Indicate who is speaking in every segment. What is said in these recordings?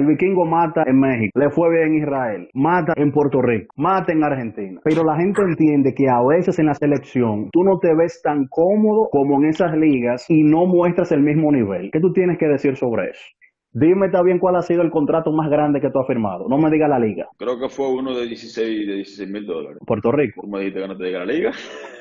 Speaker 1: El vikingo mata en México, le fue bien en Israel, mata en Puerto Rico, mata en Argentina. Pero la gente entiende que a veces en la selección tú no te ves tan cómodo como en esas ligas y no muestras el mismo nivel. ¿Qué tú tienes que decir sobre eso? Dime también cuál ha sido el contrato más grande que tú has firmado. No me diga la liga.
Speaker 2: Creo que fue uno de 16 de 16 mil dólares.
Speaker 1: Puerto Rico.
Speaker 2: ¿Tú me dijiste que no te diga la liga?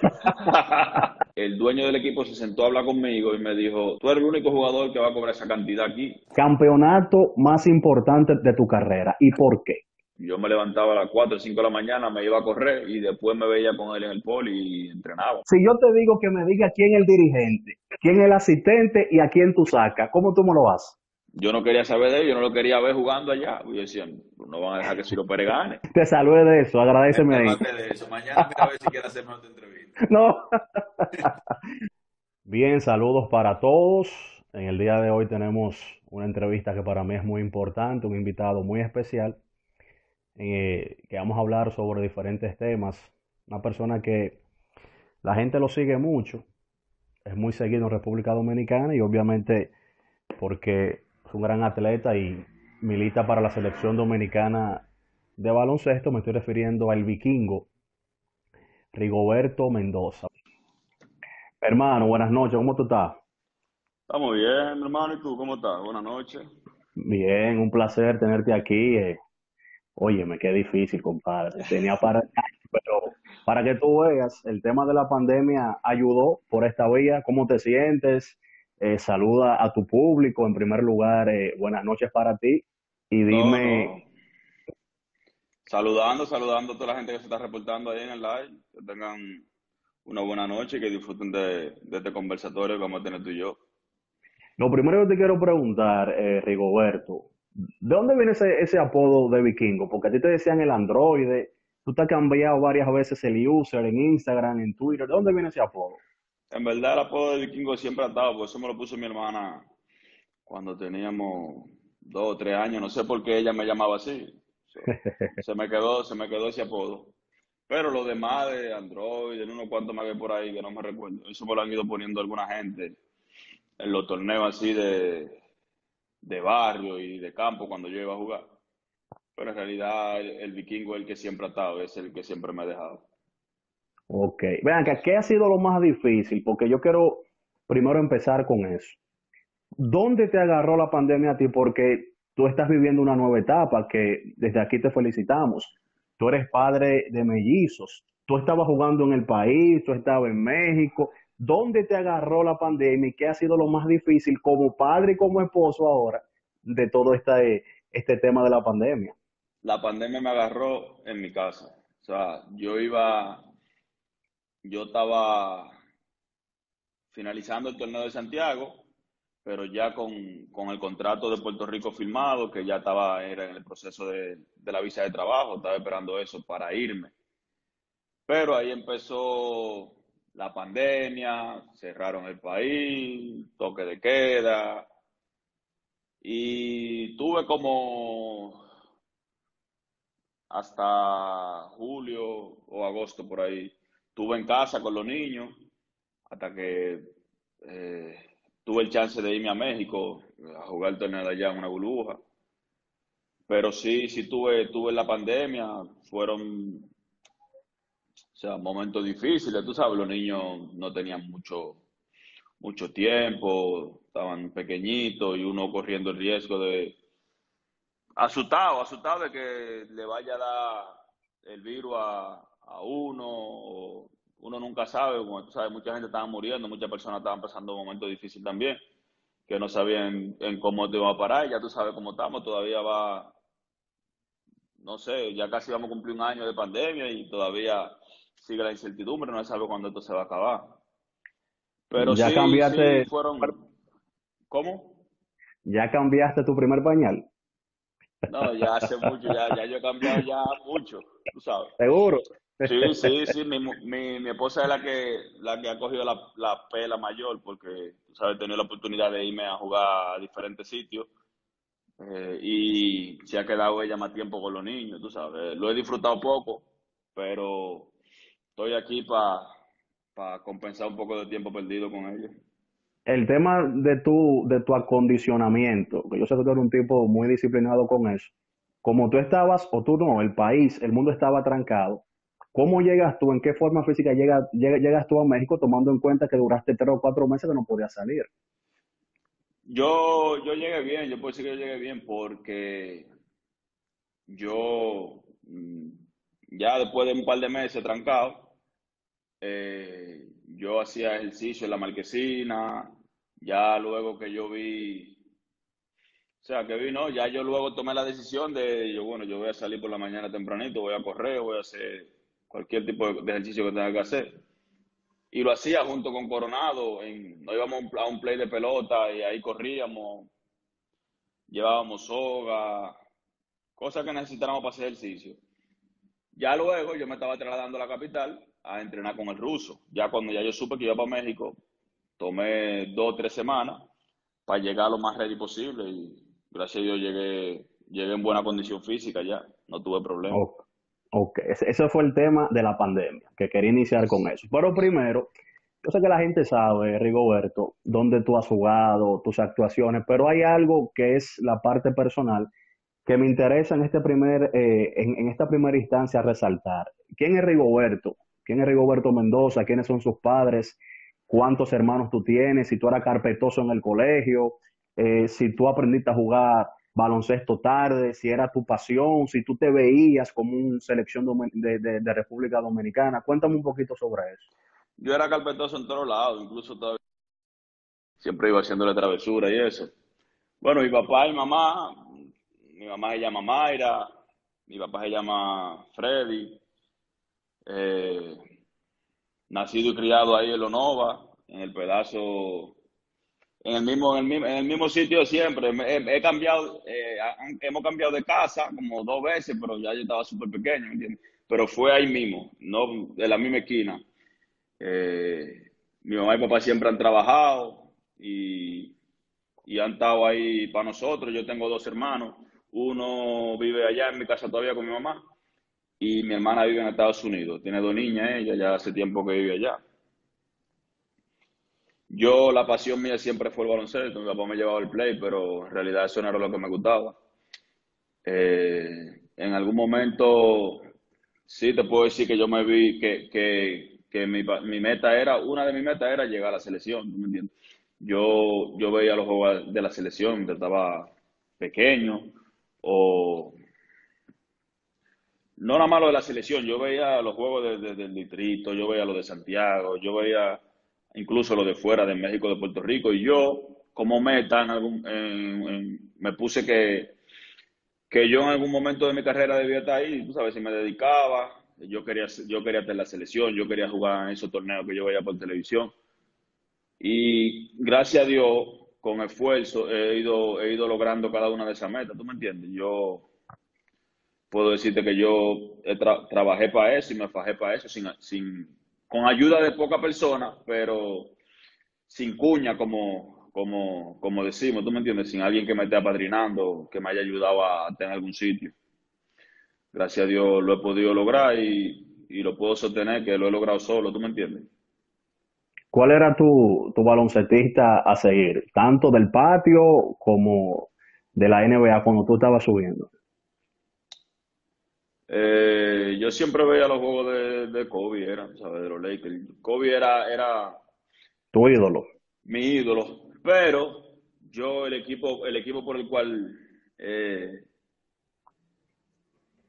Speaker 2: el dueño del equipo se sentó a hablar conmigo y me dijo, tú eres el único jugador que va a cobrar esa cantidad aquí.
Speaker 1: Campeonato más importante de tu carrera. ¿Y por qué?
Speaker 2: Yo me levantaba a las 4 o 5 de la mañana, me iba a correr y después me veía con él en el poli y entrenaba.
Speaker 1: Si yo te digo que me diga quién es el dirigente, quién es el asistente y a quién tú sacas, ¿cómo tú me lo haces?
Speaker 2: Yo no quería saber de él, yo no lo quería ver jugando allá. Yo decía, no van a dejar que Ciro Pérez gane.
Speaker 1: Te salvé de eso, agradeceme ahí.
Speaker 2: de eso. Mañana mira a ver si quiere hacerme otra entrevista.
Speaker 1: No. Bien, saludos para todos. En el día de hoy tenemos una entrevista que para mí es muy importante, un invitado muy especial, eh, que vamos a hablar sobre diferentes temas. Una persona que la gente lo sigue mucho, es muy seguido en República Dominicana y obviamente porque es un gran atleta y milita para la selección dominicana de baloncesto. Me estoy refiriendo al vikingo Rigoberto Mendoza. Hermano, buenas noches, ¿cómo tú estás?
Speaker 2: Estamos bien, hermano, ¿y tú cómo estás? Buenas noches.
Speaker 1: Bien, un placer tenerte aquí. Eh. Oye, me quedé difícil, compadre. Tenía para, pero para que tú veas, el tema de la pandemia ayudó por esta vía. ¿Cómo te sientes? Eh, saluda a tu público. En primer lugar, eh, buenas noches para ti. Y dime.
Speaker 2: Saludando, saludando a toda la gente que se está reportando ahí en el live. Que tengan una buena noche y que disfruten de, este conversatorio que vamos a tener tú y yo.
Speaker 1: Lo primero que te quiero preguntar, eh, Rigoberto, ¿de dónde viene ese, ese apodo de vikingo? Porque a ti te decían el androide, tú te has cambiado varias veces el user en Instagram, en Twitter. ¿De dónde viene ese apodo?
Speaker 2: En verdad el apodo de vikingo siempre ha estado, por eso me lo puso mi hermana cuando teníamos dos o tres años, no sé por qué ella me llamaba así. Se, me quedó, se me quedó ese apodo. Pero lo demás de Android, de unos cuantos más que por ahí, que no me recuerdo, eso me lo han ido poniendo alguna gente en los torneos así de, de barrio y de campo cuando yo iba a jugar. Pero en realidad el, el vikingo es el que siempre ha estado, es el que siempre me ha dejado.
Speaker 1: Ok. Vean, ¿qué ha sido lo más difícil? Porque yo quiero primero empezar con eso. ¿Dónde te agarró la pandemia a ti? Porque tú estás viviendo una nueva etapa que desde aquí te felicitamos. Tú eres padre de mellizos. Tú estabas jugando en el país, tú estabas en México. ¿Dónde te agarró la pandemia y qué ha sido lo más difícil como padre y como esposo ahora de todo este, este tema de la pandemia?
Speaker 2: La pandemia me agarró en mi casa. O sea, yo iba yo estaba finalizando el torneo de Santiago, pero ya con, el contrato de Puerto Rico firmado, que ya estaba era en el proceso de, de la visa de trabajo, estaba esperando eso para irme. Pero ahí empezó la pandemia, cerraron el país, toque de queda, y tuve como hasta julio o agosto por ahí estuve en casa con los niños hasta que eh, tuve el chance de irme a México a jugar el torneo de allá en una burbuja. Pero sí, sí tuve, tuve la pandemia, fueron o sea, momentos difíciles, tú sabes, los niños no tenían mucho, mucho tiempo, estaban pequeñitos y uno corriendo el riesgo de, asustado, asustado de que le vaya a dar el virus a, a uno, uno nunca sabe, como tú sabes, mucha gente estaba muriendo, muchas personas estaban pasando un momento difícil también, que no sabían en cómo te iba a parar, ya tú sabes cómo estamos, todavía va, no sé, ya casi vamos a cumplir un año de pandemia y todavía sigue la incertidumbre, no se sabe cuándo esto se va a acabar. Pero
Speaker 1: ya
Speaker 2: sí,
Speaker 1: cambiaste,
Speaker 2: fueron... ¿Cómo?
Speaker 1: ¿Ya cambiaste tu primer pañal?
Speaker 2: No, ya hace mucho, ya, ya yo he cambiado ya mucho, tú sabes.
Speaker 1: Seguro.
Speaker 2: Sí, sí, sí, mi, mi, mi, esposa es la que, la que ha cogido la, la pela mayor porque, sabes, he tenido la oportunidad de irme a jugar a diferentes sitios eh, y se ha quedado ella más tiempo con los niños, tú sabes. Lo he disfrutado poco, pero estoy aquí para compensar un poco de tiempo perdido con ella.
Speaker 1: el tema de tu, de tu acondicionamiento, que yo sé que tú eres un tipo muy disciplinado con eso, como tú estabas, o tú no, el país, el mundo estaba trancado, ¿cómo llegas tú, en qué forma física llegas, llegas, tú a México tomando en cuenta que duraste tres o cuatro meses que no podías salir?
Speaker 2: Yo, yo llegué bien, yo puedo decir que yo llegué bien porque yo, mm, ya después de un par de meses trancado, eh, yo hacía ejercicio en la marquesina, ya luego que yo vi, o sea, que vi, no, ya yo luego tomé la decisión de, yo, bueno, yo voy a salir por la mañana tempranito, voy a correr, voy a hacer cualquier tipo de ejercicio que tenga que hacer. Y lo hacía junto con Coronado, en, nos íbamos a un play de pelota y ahí corríamos, llevábamos soga, cosas que necesitáramos para hacer ejercicio. Ya luego yo me estaba trasladando a la capital a entrenar con el ruso. Ya cuando ya yo supe que iba para México, tomé dos o tres semanas para llegar lo más ready posible y gracias a Dios llegué, llegué en buena condición física ya, no tuve problemas.
Speaker 1: Ok. Ese, fue el tema de la pandemia, que quería iniciar con eso. Pero primero, yo sé que la gente sabe, Rigoberto, dónde tú has jugado, tus actuaciones, pero hay algo que es la parte personal que me interesa en, este primer, eh, en, en esta primera instancia resaltar. ¿Quién es Rigoberto? ¿Quién es Rigoberto Mendoza? ¿Quiénes son sus padres? ¿Cuántos hermanos tú tienes? Si tú eras carpetoso en el colegio, eh, si tú aprendiste a jugar baloncesto tarde, si era tu pasión, si tú te veías como una selección de, República Dominicana. Cuéntame un poquito sobre eso.
Speaker 2: Yo era carpetoso en todos lados, incluso todavía siempre iba haciéndole travesura y eso. Bueno, mi papá y mamá, mi mamá se llama Mayra, mi papá se llama Freddy, eh, nacido y criado ahí en Lonova, en el pedazo, en el mismo, en el mismo, en el mismo sitio siempre. He, cambiado, eh, hemos cambiado de casa como dos veces, pero ya yo estaba súper pequeño, ¿entiendes? Pero fue ahí mismo, no de la misma esquina. Eh, mi mamá y papá siempre han trabajado y, y han estado ahí para nosotros. Yo tengo dos hermanos. Uno vive allá en mi casa todavía con mi mamá y mi hermana vive en Estados Unidos. Tiene dos niñas, ella ya hace tiempo que vive allá. Yo, la pasión mía siempre fue el baloncesto. Mi papá me llevaba el play, pero en realidad eso no era lo que me gustaba. Eh, en algún momento, sí te puedo decir que yo me vi que, que, que mi, mi, meta era, una de mis metas era llegar a la selección, ¿tú me entiendes? Yo, yo veía los juegos de la selección mientras estaba pequeño, o no nada más lo de la selección, yo veía los juegos de, de, del distrito, yo veía lo de Santiago, yo veía incluso lo de fuera de México, de Puerto Rico, y yo como meta en algún, en, en, me puse que, que yo en algún momento de mi carrera debía estar ahí, tú sabes, si me dedicaba, yo quería, yo quería tener la selección, yo quería jugar en esos torneos que yo veía por televisión. Y gracias a Dios, con esfuerzo, he ido, he ido logrando cada una de esas metas, ¿tú me entiendes? Yo puedo decirte que yo tra trabajé para eso y me fajé para eso, sin, sin, con ayuda de poca persona, pero sin cuña, como, como, como decimos, ¿tú me entiendes? Sin alguien que me esté apadrinando, que me haya ayudado a tener algún sitio. Gracias a Dios lo he podido lograr y, y lo puedo sostener, que lo he logrado solo, ¿tú me entiendes?
Speaker 1: ¿Cuál era tu, tu baloncetista a seguir? Tanto del patio como de la NBA cuando tú estabas subiendo.
Speaker 2: Eh, yo siempre veía los juegos de, de Kobe, era, ¿sabes? De los Lakers. Kobe era, era
Speaker 1: tu ídolo.
Speaker 2: Mi ídolo. Pero yo, el equipo, el equipo por el cual eh,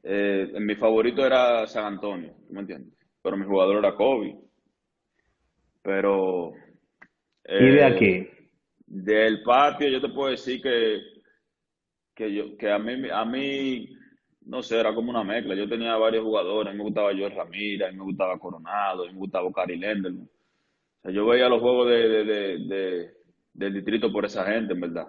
Speaker 2: eh, mi favorito era San Antonio, ¿me entiendes? Pero mi jugador era Kobe. Pero.
Speaker 1: ¿Y de aquí?
Speaker 2: Del patio, yo te puedo decir que, que, yo, que a mí, a mí no sé, era como una mezcla. Yo tenía varios jugadores, a mí me gustaba Joel Ramírez, a mí me gustaba Coronado, a mí me gustaba Cari Lenderman. O sea, yo veía los juegos de, de, de, de, del distrito por esa gente, en verdad.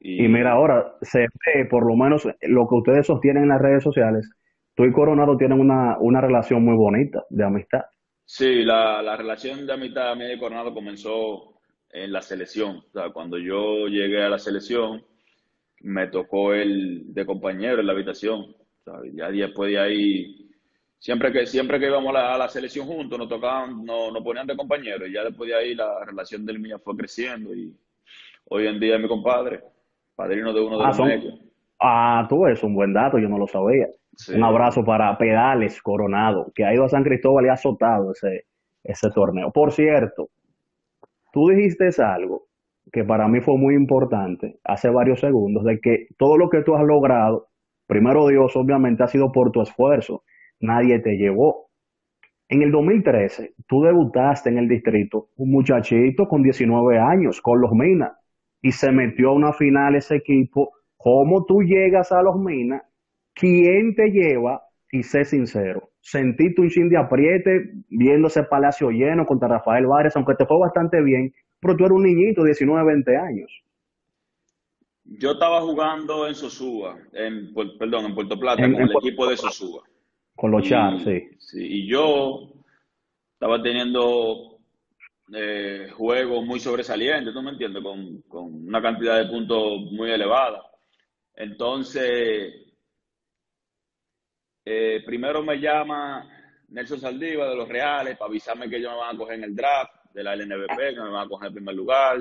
Speaker 1: Y, y, mira, ahora se ve, por lo menos lo que ustedes sostienen en las redes sociales, tú y Coronado tienen una, una relación muy bonita de amistad.
Speaker 2: Sí, la, la relación de amistad mía y Coronado comenzó en la selección. O sea, cuando yo llegué a la selección, me tocó él de compañero en la habitación. ¿Sabes? Ya después de ahí siempre que siempre que íbamos a la, selección juntos nos tocaban, nos, nos, ponían de compañeros y ya después de ahí la relación del mío fue creciendo y hoy en día es mi compadre, padrino de uno de
Speaker 1: ah,
Speaker 2: los
Speaker 1: son,
Speaker 2: medios.
Speaker 1: Ah, tú, es un buen dato, yo no lo sabía.
Speaker 2: Sí.
Speaker 1: Un abrazo para Pedales Coronado, que ha ido a San Cristóbal y ha azotado ese, ese torneo. Por cierto, tú dijiste algo que para mí fue muy importante hace varios segundos, de que todo lo que tú has logrado, primero Dios, obviamente, ha sido por tu esfuerzo. Nadie te llevó. En el 2013, tú debutaste en el distrito, un muchachito con 19 años, con los Minas, y se metió a una final ese equipo. ¿Cómo tú llegas a los Minas? ¿Quién te lleva? Y sé sincero, sentiste un chin de apriete viendo ese palacio lleno contra Rafael Vargas, aunque te fue bastante bien, pero tú eres un niñito, 19, 20 años.
Speaker 2: Yo estaba jugando en Sosúa, en, perdón, en Puerto Plata, en, con el Puerto equipo de Sosúa.
Speaker 1: Con los Chars, sí.
Speaker 2: sí. Y yo estaba teniendo eh, juegos muy sobresalientes, ¿tú me entiendes? Con, con una cantidad de puntos muy elevada. Entonces, eh, primero me llama Nelson Saldívar de los Reales para avisarme que ellos me van a coger en el draft de la LNBP, que me van a coger en primer lugar,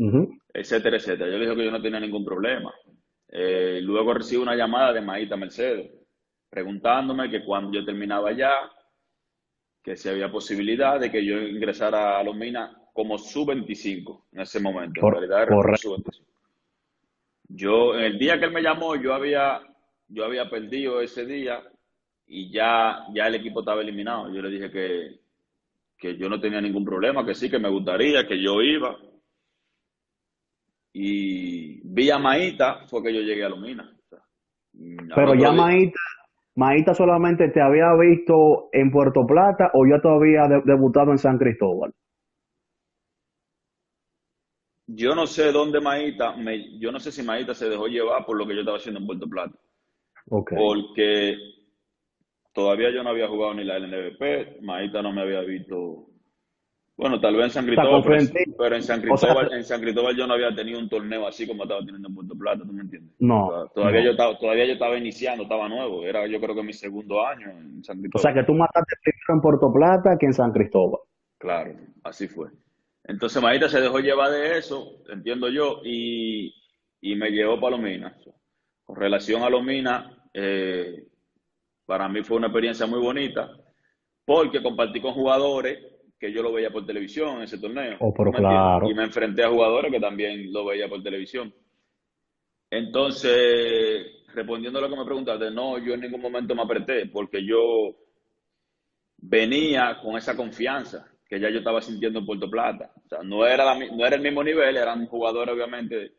Speaker 1: Uh -huh.
Speaker 2: etcétera, etcétera. Yo le dije que yo no tenía ningún problema. Eh, luego recibo una llamada de Maíta Mercedes preguntándome que cuando yo terminaba ya, que si había posibilidad de que yo ingresara a los Minas como sub-25 en ese momento.
Speaker 1: Por,
Speaker 2: en realidad era sub-25. Yo, en el día que él me llamó, yo había, yo había perdido ese día y ya, ya el equipo estaba eliminado. Yo le dije que, que yo no tenía ningún problema, que sí, que me gustaría, que yo iba. Y vía Maíta fue que yo llegué a los Minas.
Speaker 1: Pero ya Maíta, Maíta solamente te había visto en Puerto Plata o ya todavía de, debutado en San Cristóbal.
Speaker 2: Yo no sé dónde Maíta, me, yo no sé si Maíta se dejó llevar por lo que yo estaba haciendo en Puerto Plata.
Speaker 1: Okay.
Speaker 2: Porque todavía yo no había jugado ni la LNBP, Maíta no me había visto. Bueno, tal vez en San Cristóbal, pero, pero, en, San Cristóbal, o sea, en San Cristóbal yo no había tenido un torneo así como estaba teniendo en Puerto Plata, ¿tú me entiendes?
Speaker 1: No.
Speaker 2: Todavía,
Speaker 1: no.
Speaker 2: Yo estaba, todavía yo estaba iniciando, estaba nuevo, era yo creo que mi segundo año en San Cristóbal.
Speaker 1: O sea que tú mataste primero en Puerto Plata que en San Cristóbal.
Speaker 2: Claro, así fue. Entonces Maíta se dejó llevar de eso, entiendo yo, y, y me llevó para los Minas. Con relación a los Minas, eh, para mí fue una experiencia muy bonita, porque compartí con jugadores que yo lo veía por televisión en ese torneo.
Speaker 1: Oh, pero claro.
Speaker 2: Y me enfrenté a jugadores que también lo veía por televisión. Entonces, respondiendo a lo que me preguntaste, no, yo en ningún momento me apreté, porque yo venía con esa confianza que ya yo estaba sintiendo en Puerto Plata. O sea, no era, la, no era el mismo nivel, eran jugadores obviamente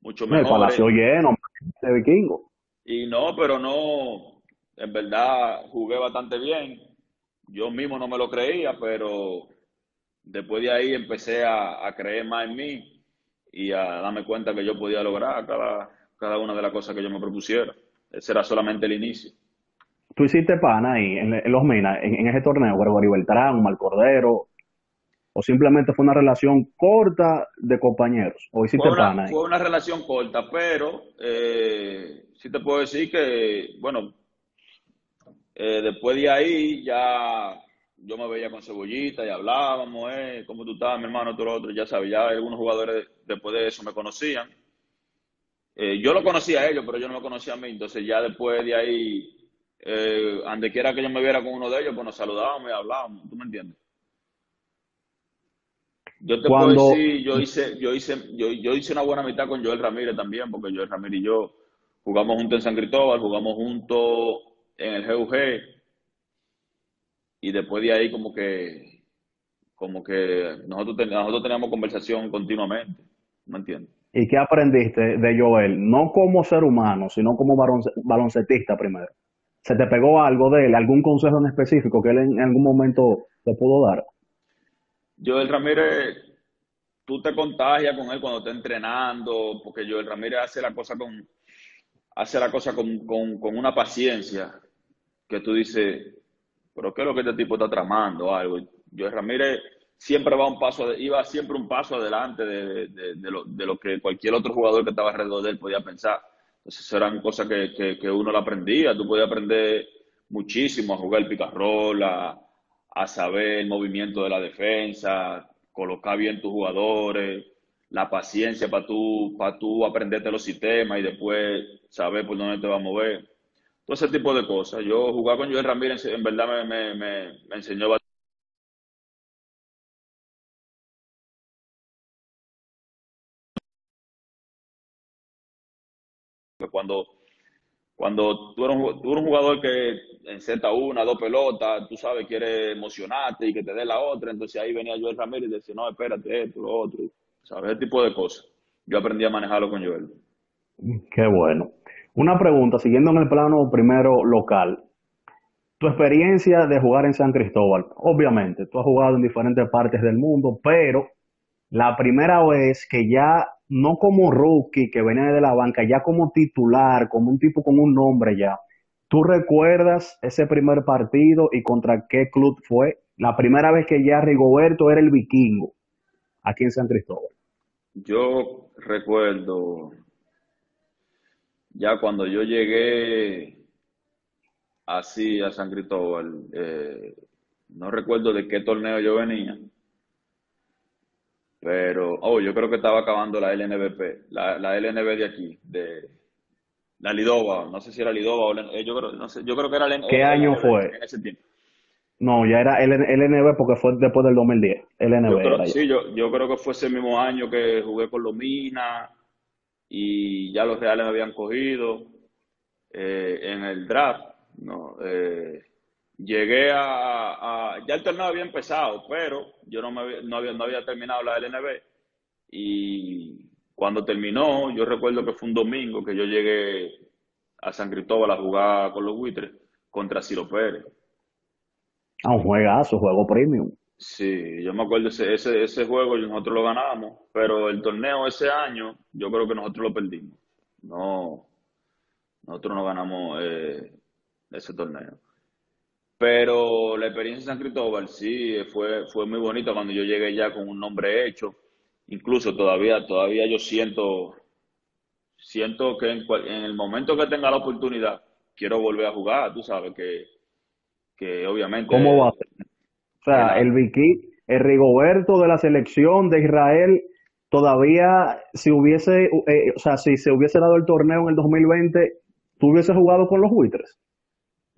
Speaker 2: mucho mejores.
Speaker 1: El palacio lleno, de vikingo.
Speaker 2: Y no, pero no, en verdad jugué bastante bien. Yo mismo no me lo creía, pero después de ahí empecé a, a creer más en mí y a darme cuenta que yo podía lograr cada, cada una de las cosas que yo me propusiera. Ese era solamente el inicio.
Speaker 1: ¿Tú hiciste pana ahí en, en los Minas, en, en, ese torneo, Gregorio Beltrán, Mal Cordero? ¿O simplemente fue una relación corta de compañeros? ¿O hiciste
Speaker 2: fue una,
Speaker 1: pana ahí?
Speaker 2: Fue una relación corta, pero eh, sí te puedo decir que, bueno, eh, después de ahí ya yo me veía con Cebollita y hablábamos, eh, ¿cómo tú estás, mi hermano, todo lo otro? Ya sabes, ya algunos jugadores después de eso me conocían. Eh, yo lo conocía a ellos, pero yo no lo conocía a mí. Entonces ya después de ahí, eh, donde quiera que yo me viera con uno de ellos, pues nos saludábamos y hablábamos, ¿tú me entiendes? Yo te
Speaker 1: Cuando...
Speaker 2: puedo decir, yo hice, yo hice, yo, yo hice una buena mitad con Joel Ramírez también, porque Joel Ramírez y yo jugamos juntos en San Cristóbal, jugamos juntos en el GUG, y después de ahí como que, como que nosotros, ten, nosotros teníamos conversación continuamente, ¿me entiendes?
Speaker 1: ¿Y qué aprendiste de Joel? No como ser humano, sino como baloncetista primero. ¿Se te pegó algo de él? ¿Algún consejo en específico que él en algún momento te pudo dar?
Speaker 2: Joel Ramírez, tú te contagias con él cuando está entrenando, porque Joel Ramírez hace la cosa con, hace la cosa con, con, con una paciencia que tú dices, pero ¿qué es lo que este tipo está tramando? Algo. Joel Ramírez siempre va un paso, iba siempre un paso adelante de, de, lo, de, lo, que cualquier otro jugador que estaba alrededor de él podía pensar. Entonces eran cosas que, que, uno lo aprendía, tú podías aprender muchísimo a jugar el picarrol, a, a saber el movimiento de la defensa, colocar bien tus jugadores, la paciencia para tú, para tú aprenderte los sistemas y después saber por dónde te va a mover. Todo ese tipo de cosas. Yo jugar con Joel Ramírez en verdad me, me, me, enseñó bastante. Cuando, cuando tú eres, un, tú eres un jugador que enceta una, dos pelotas, tú sabes, quiere emocionarte y que te dé la otra, entonces ahí venía Joel Ramírez y decía, no, espérate, esto, lo otro, ¿sabes? Ese tipo de cosas. Yo aprendí a manejarlo con Joel.
Speaker 1: Qué bueno. Una pregunta, siguiendo en el plano primero local, tu experiencia de jugar en San Cristóbal, obviamente, tú has jugado en diferentes partes del mundo, pero la primera vez que ya, no como rookie que venía de la banca, ya como titular, como un tipo con un nombre ya, ¿tú recuerdas ese primer partido y contra qué club fue? La primera vez que ya Rigoberto era el vikingo aquí en San Cristóbal.
Speaker 2: Yo recuerdo ya cuando yo llegué así a San Cristóbal, eh, no recuerdo de qué torneo yo venía, pero, oh, yo creo que estaba acabando la LNBP, la, la LNB de aquí, de la Lidova, no sé si era Lidova o eh, yo creo, no sé, yo creo que era
Speaker 1: ¿Qué año fue?
Speaker 2: En ese tiempo.
Speaker 1: No, ya era LNB porque fue después del 2010. LNB
Speaker 2: Yo creo, sí, yo, yo creo que fue ese mismo año que jugué con los Minas y ya los Reales me habían cogido eh, en el draft. No, eh, llegué a, ya el torneo había empezado, pero yo no me había, no había, no había terminado la LNB y cuando terminó, yo recuerdo que fue un domingo que yo llegué a San Cristóbal a jugar con los buitres contra Ciro Pérez.
Speaker 1: Ah, un juegazo, juego premium.
Speaker 2: Sí, yo me acuerdo ese, ese, ese juego y nosotros lo ganamos, pero el torneo ese año yo creo que nosotros lo perdimos. No, nosotros no ganamos eh, ese torneo. Pero la experiencia en San Cristóbal sí fue, fue muy bonita cuando yo llegué ya con un nombre hecho. Incluso todavía, todavía yo siento, siento que en, cual- en el momento que tenga la oportunidad, quiero volver a jugar. Tú sabes que, que obviamente
Speaker 1: ¿Cómo va a ser? O sea,
Speaker 2: Claro.
Speaker 1: el Vicky, el Rigoberto de la selección de Israel, todavía si hubiese, eh, o sea, si se hubiese dado el torneo en el 2020, ¿tú hubieses jugado con los buitres?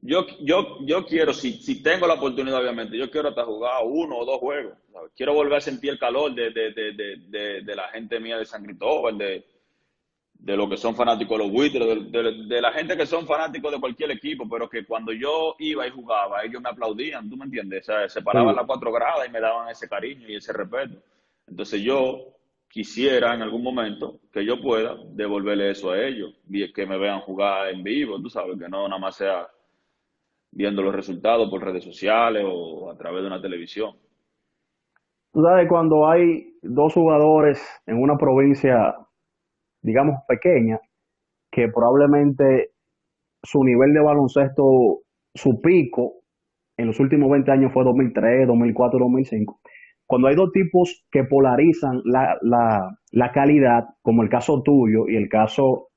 Speaker 2: Yo, yo, yo quiero, si, si tengo la oportunidad, obviamente, yo quiero hasta jugar uno o dos juegos. ¿sabes? Quiero volver a sentir el calor de, de, de, de la gente mía de San Cristóbal, de, de lo que son fanáticos de los buitres, de, de- de la gente que son fanáticos de cualquier equipo, pero que cuando yo iba y jugaba, ellos me aplaudían, ¿tú me entiendes? O sea, se paraban
Speaker 1: Sí.
Speaker 2: las cuatro gradas y me daban ese cariño y ese respeto. Entonces yo quisiera en algún momento que yo pueda devolverle eso a ellos, y que me vean jugar en vivo, tú sabes, que no nada más sea viendo los resultados por redes sociales o a través de una televisión.
Speaker 1: Tú sabes, cuando hay dos jugadores en una provincia, digamos, pequeña, que probablemente su nivel de baloncesto, su pico en los últimos 20 años fue 2003, 2004, 2005. Cuando hay dos tipos que polarizan la, la, la calidad, como el caso tuyo y el caso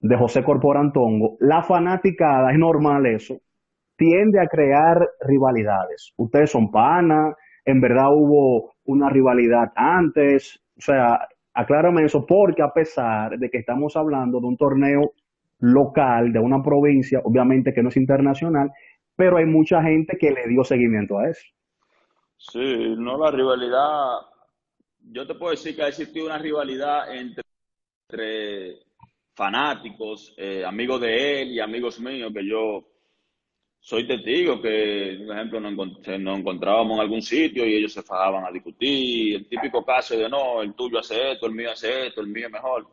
Speaker 1: de José Corporantongo, la fanaticada, es normal eso, tiende a crear rivalidades. Ustedes son panas, en verdad hubo una rivalidad antes, o sea, aclárame eso, porque a pesar de que estamos hablando de un torneo local, de una provincia, obviamente que no es internacional, pero hay mucha gente que le dio seguimiento a eso.
Speaker 2: Sí, no la rivalidad. Yo te puedo decir que ha existido una rivalidad entre, fanáticos, eh, amigos de él y amigos míos, que yo soy testigo que, por ejemplo, nos, encont- nos encontrábamos en algún sitio y ellos se fajaban a discutir, el típico caso de no, el tuyo hace esto, el mío hace esto, el mío es mejor.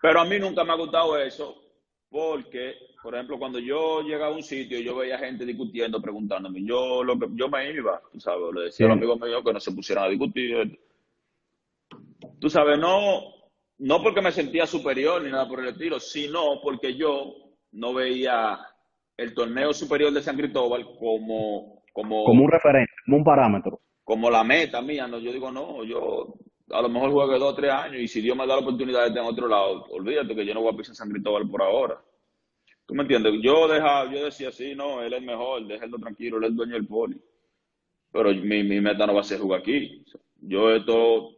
Speaker 2: Pero a mí nunca me ha gustado eso, porque, por ejemplo, cuando yo llegaba a un sitio yo veía gente discutiendo, preguntándome, yo lo que yo me iba, tú sabes, le decía a los amigos míos que no se pusieran a discutir. Tú sabes, no, no porque me sentía superior ni nada por el estilo, sino porque yo no veía el torneo superior de San Cristóbal como, como,
Speaker 1: Como un referente, como un parámetro.
Speaker 2: como la meta mía, no, yo digo, no, yo a lo mejor juegue dos o tres años y si Dios me da la oportunidad de estar en otro lado, olvídate que yo no voy a pisar San Cristóbal por ahora. ¿Tú me entiendes? Yo dejaba, yo decía, sí, no, él es mejor, déjenlo tranquilo, él es el dueño del poli. Pero mi, mi meta no va a ser jugar aquí. Yo esto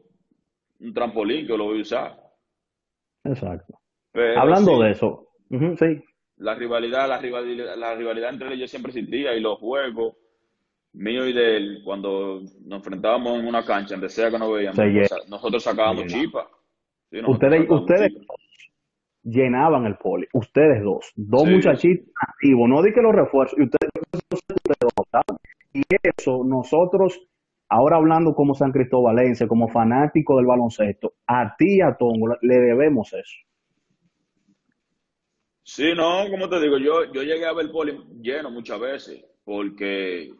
Speaker 2: un trampolín que lo voy a usar.
Speaker 1: Exacto. Hablando de eso, sí.
Speaker 2: La rivalidad, la rivalidad, la rivalidad entre ellos siempre existía y los juegos mío y de él, cuando nos enfrentábamos en una cancha, donde sea que nos veíamos, nosotros sacábamos chipa.
Speaker 1: ustedes, ustedes llenaban el poli, ustedes dos, dos muchachitos activos, no di que los refuerzos, y ustedes, ustedes y eso nosotros ahora hablando como San Cristóbalense, como fanático del baloncesto, a ti y a Tongo le debemos eso.
Speaker 2: Sí, no, como te digo, yo, yo llegué a ver poli lleno muchas veces, porque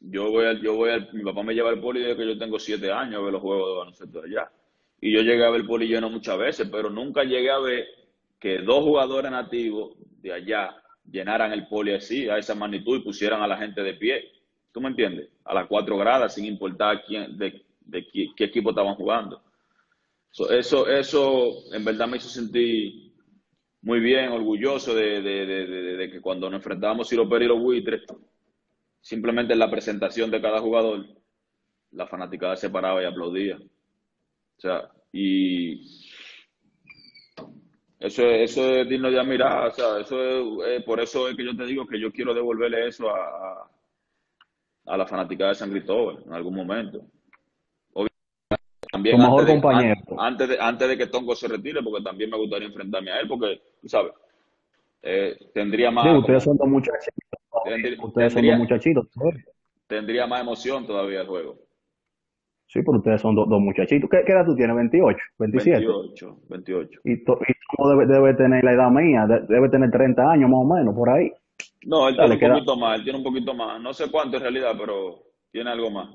Speaker 2: yo voy al, yo voy al, mi papá me lleva al poli desde que yo tengo siete años a ver los juegos de baloncesto allá. Y yo llegué a ver poli lleno muchas veces, pero nunca llegué a ver que dos jugadores nativos de allá llenaran el poli así, a esa magnitud y pusieran a la gente de pie. ¿Tú me entiendes? A las cuatro gradas, sin importar quién, de, qué, equipo estaban jugando. eso, eso en verdad me hizo sentir muy bien, orgulloso de, que cuando nos enfrentábamos Ciro Pérez y los buitres, simplemente en la presentación de cada jugador, la fanaticada se paraba y aplaudía. O sea, y eso, eso es digno de admirar. O sea, eso es, por eso es que yo te digo que yo quiero devolverle eso a, a la fanática de San Cristóbal en algún momento.
Speaker 1: También mejor antes compañero.
Speaker 2: De, antes, de, antes de que Tongo se retire, porque también me gustaría enfrentarme a él, porque, sabes, eh, tendría más...
Speaker 1: ustedes son dos muchachitos. ustedes son dos muchachitos.
Speaker 2: Tendría más emoción todavía el juego.
Speaker 1: Sí, pero ustedes son dos, muchachitos. ¿Qué, edad tú tienes? ¿28? ¿27?
Speaker 2: 28, 28.
Speaker 1: Y, y debe, debe tener la edad mía, debe tener 30 años más o menos, por ahí.
Speaker 2: No, él tiene un poquito más, él tiene un poquito más. No sé cuánto en realidad, pero tiene algo más.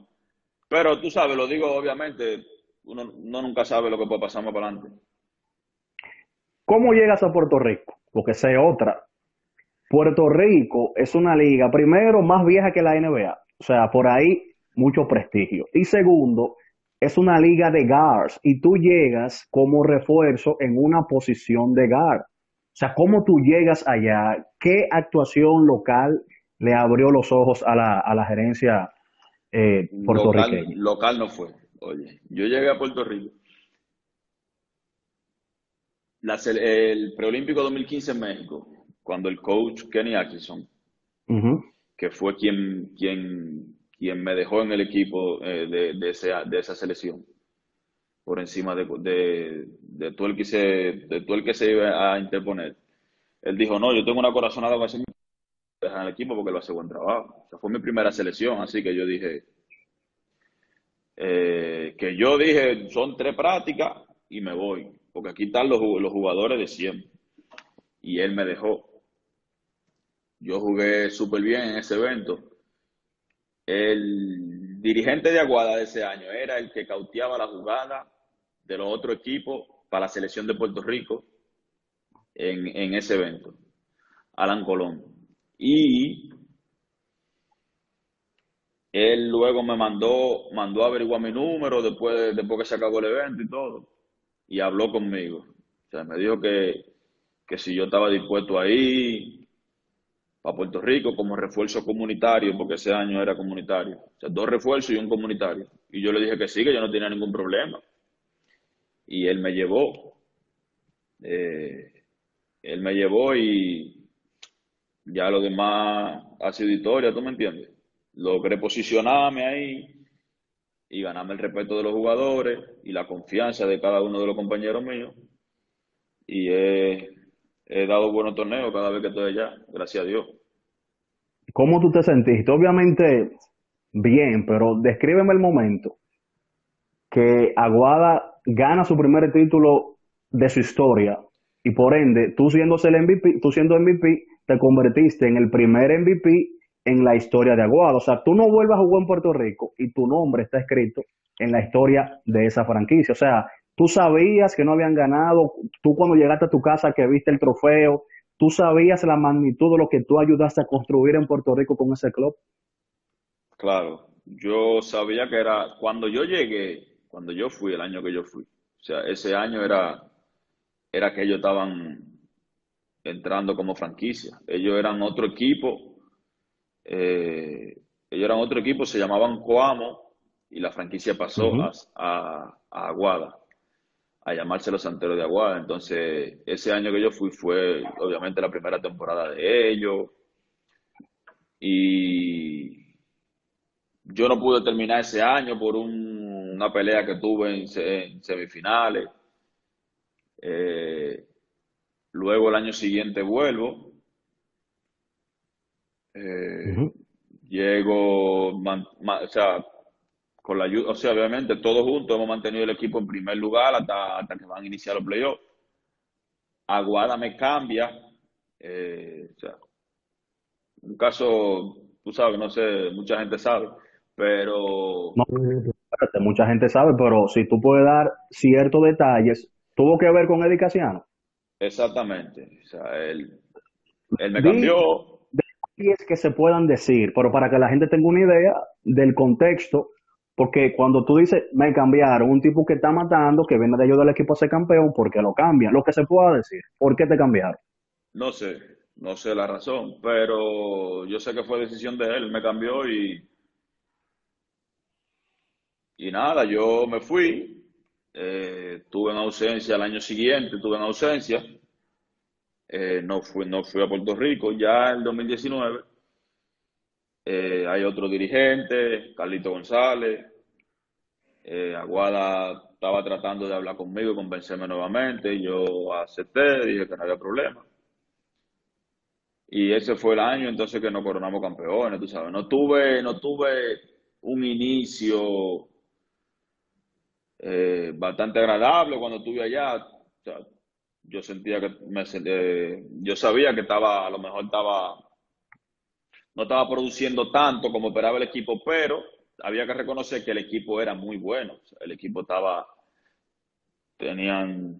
Speaker 2: Pero tú sabes, lo digo obviamente, uno, nunca sabe lo que puede pasar más para adelante.
Speaker 1: ¿Cómo llegas a Puerto Rico? Porque sé otra. Puerto Rico es una liga, primero, más vieja que la NBA. O sea, por ahí mucho prestigio. Y segundo, es una liga de guards y tú llegas como refuerzo en una posición de guard. O sea, ¿cómo tú llegas allá? ¿Qué actuación local le abrió los ojos a la, a la gerencia eh, puertorriqueña?
Speaker 2: Local, no fue. Oye, yo llegué a Puerto Rico. el preolímpico 2015 en México, cuando el coach Kenny Atkinson, que fue quien, quien, quien me dejó en el equipo eh, de, de, de esa selección, por encima de, de, todo el que se de todo el que se iba a interponer. Él dijo, no, yo tengo una corazonada con ese dejar el equipo porque lo hace buen trabajo. O sea, fue mi primera selección, así que yo dije, eh, que yo dije, son tres prácticas y me voy, porque aquí están los, los jugadores de siempre. Y él me dejó. Yo jugué súper bien en ese evento. El dirigente de Aguada de ese año era el que cauteaba la jugada de los otros equipos para la selección de Puerto Rico en, en ese evento, Alan Colón. Y él luego me mandó, mandó a averiguar mi número después, después que se acabó el evento y todo. Y habló conmigo. O sea, me dijo que, que si yo estaba dispuesto a ir para Puerto Rico como refuerzo comunitario, porque ese año era comunitario. O sea, dos refuerzos y un comunitario. Y yo le dije que sí, que yo no tenía ningún problema y él me llevó. Eh, él me llevó y ya lo demás ha sido historia, ¿tú me entiendes? Logré posicionarme ahí y ganarme el respeto de los jugadores y la confianza de cada uno de los compañeros míos. Y he, dado buenos torneos cada vez que estoy allá, gracias a Dios.
Speaker 1: ¿Cómo tú te sentiste? Obviamente bien, pero descríbeme el momento que Aguada gana su primer título de su historia y por ende, tú siendo el MVP, tú siendo MVP, te convertiste en el primer MVP en la historia de Aguado. O sea, tú no vuelvas a jugar en Puerto Rico y tu nombre está escrito en la historia de esa franquicia. O sea, tú sabías que no habían ganado, tú cuando llegaste a tu casa que viste el trofeo, tú sabías la magnitud de lo que tú ayudaste a construir en Puerto Rico con ese club.
Speaker 2: Claro, yo sabía que era, cuando yo llegué, cuando yo fui, el año que yo fui. O sea, ese año era, era que ellos estaban entrando como franquicia. Ellos eran otro equipo, eh, ellos eran otro equipo, se llamaban Coamo y la franquicia pasó a, Aguada, a llamarse los Santeros de Aguada. Entonces, ese año que yo fui fue obviamente la primera temporada de ellos. Y yo no pude terminar ese año por una pelea que tuve en, semifinales. Eh, luego el año siguiente vuelvo. Eh, llego, o sea, con la ayuda, o sea, obviamente todos juntos hemos mantenido el equipo en primer lugar hasta, hasta que van a iniciar los playoffs. Aguada me cambia, eh, o sea, un caso, tú sabes, no sé, mucha gente sabe, pero...
Speaker 1: No, mucha gente sabe, pero si tú puedes dar ciertos detalles, ¿tuvo que ver con Eddie Casiano?
Speaker 2: Exactamente, o sea, él, él me cambió
Speaker 1: es que se puedan decir, pero para que la gente tenga una idea del contexto, porque cuando tú dices, me cambiaron, un tipo que está matando, que viene de ayudar al equipo a ser campeón, ¿por qué lo cambian? Lo que se pueda decir, ¿por qué te cambiaron?
Speaker 2: No sé, no sé la razón, pero yo sé que fue decisión de él, me cambió y... Y nada, yo me fui, eh, tuve en ausencia el año siguiente, tuve en ausencia, eh, no, fui, no fui a Puerto Rico. Ya en 2019 eh, hay otro dirigente, Carlito González. Eh, Aguada estaba tratando de hablar conmigo y convencerme nuevamente. Yo acepté, dije que no había problema. Y ese fue el año entonces que nos coronamos campeones, tú sabes. No tuve, no tuve un inicio bastante agradable cuando estuve allá. Yo sentía que me eh, yo sabía que estaba, a lo mejor estaba, no estaba produciendo tanto como esperaba el equipo, pero había que reconocer que el equipo era muy bueno. el equipo estaba, tenían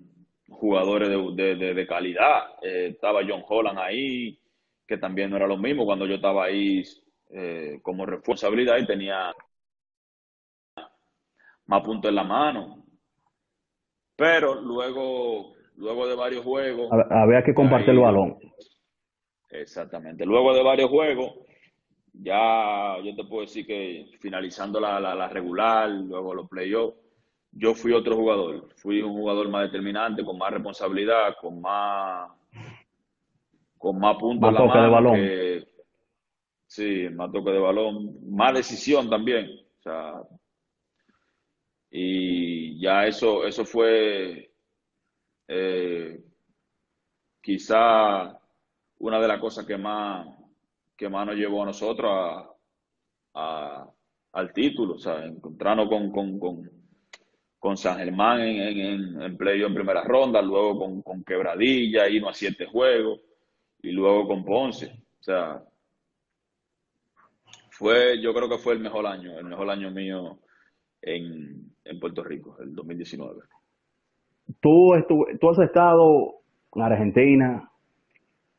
Speaker 2: jugadores de, calidad. Eh, estaba John Holland ahí, que también no era lo mismo cuando yo estaba ahí eh, como responsabilidad y tenía más puntos en la mano. Pero luego luego de varios juegos.
Speaker 1: Había que compartir el balón.
Speaker 2: Exactamente. Luego de varios juegos, ya yo te puedo decir que finalizando la, la, regular, luego los playoffs, yo fui otro jugador. Fui un jugador más determinante, con más responsabilidad, con más con más puntos
Speaker 1: más toque de balón.
Speaker 2: sí, más toque de balón, más decisión también. O sea, y ya eso, eso fue eh, quizá una de las cosas que más, que más nos llevó a nosotros a, al título, o sea, encontrarnos con, con, con, con San Germán en, en, en, en primera ronda, luego con, con Quebradilla, irnos a siete juegos, y luego con Ponce. O sea, fue, yo creo que fue el mejor año, el mejor año mío en, en Puerto Rico, el 2019
Speaker 1: tú, has estado en Argentina,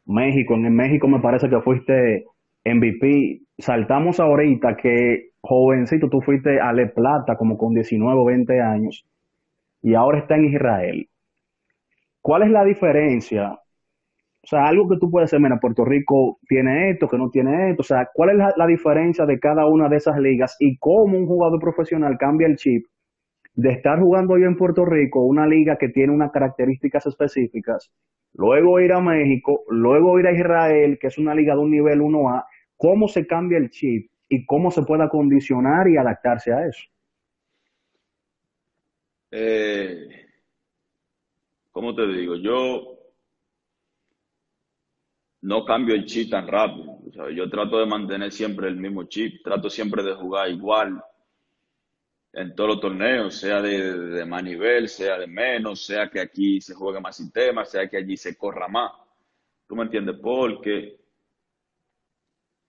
Speaker 1: México, en México me parece que fuiste MVP. Saltamos ahorita que jovencito tú fuiste a Le Plata como con 19 o 20 años y ahora está en Israel. ¿Cuál es la diferencia? O sea, algo que tú puedes decir, mira, Puerto Rico tiene esto, que no tiene esto. O sea, ¿cuál es la diferencia de cada una de esas ligas y cómo un jugador profesional cambia el chip de estar jugando hoy en Puerto Rico, una liga que tiene unas características específicas, luego ir a México, luego ir a Israel, que es una liga de un nivel 1A, cómo se cambia el chip y cómo se puede acondicionar y adaptarse a eso.
Speaker 2: Eh, ¿Cómo te digo? Yo no cambio el chip tan rápido. yo trato de mantener siempre el mismo chip, trato siempre de jugar igual en todos los torneos, sea de, más nivel, sea de menos, sea que aquí se juegue más sistema, sea que allí se corra más. ¿Tú me entiendes? Porque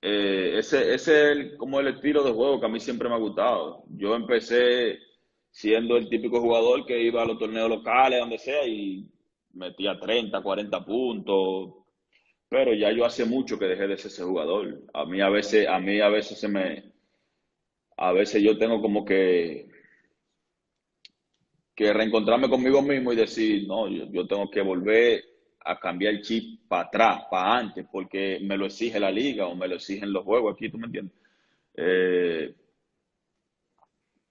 Speaker 2: eh, ese, es el, como el estilo de juego que a mí siempre me ha gustado. Yo empecé siendo el típico jugador que iba a los torneos locales, donde sea, y metía 30, 40 puntos. Pero ya yo hace mucho que dejé de ser ese jugador. A mí a veces, a mí a veces se me, a veces yo tengo como que, que reencontrarme conmigo mismo y decir, no, yo, tengo que volver a cambiar el chip para atrás, para antes, porque me lo exige la liga o me lo exigen los juegos aquí, ¿tú me entiendes? Eh,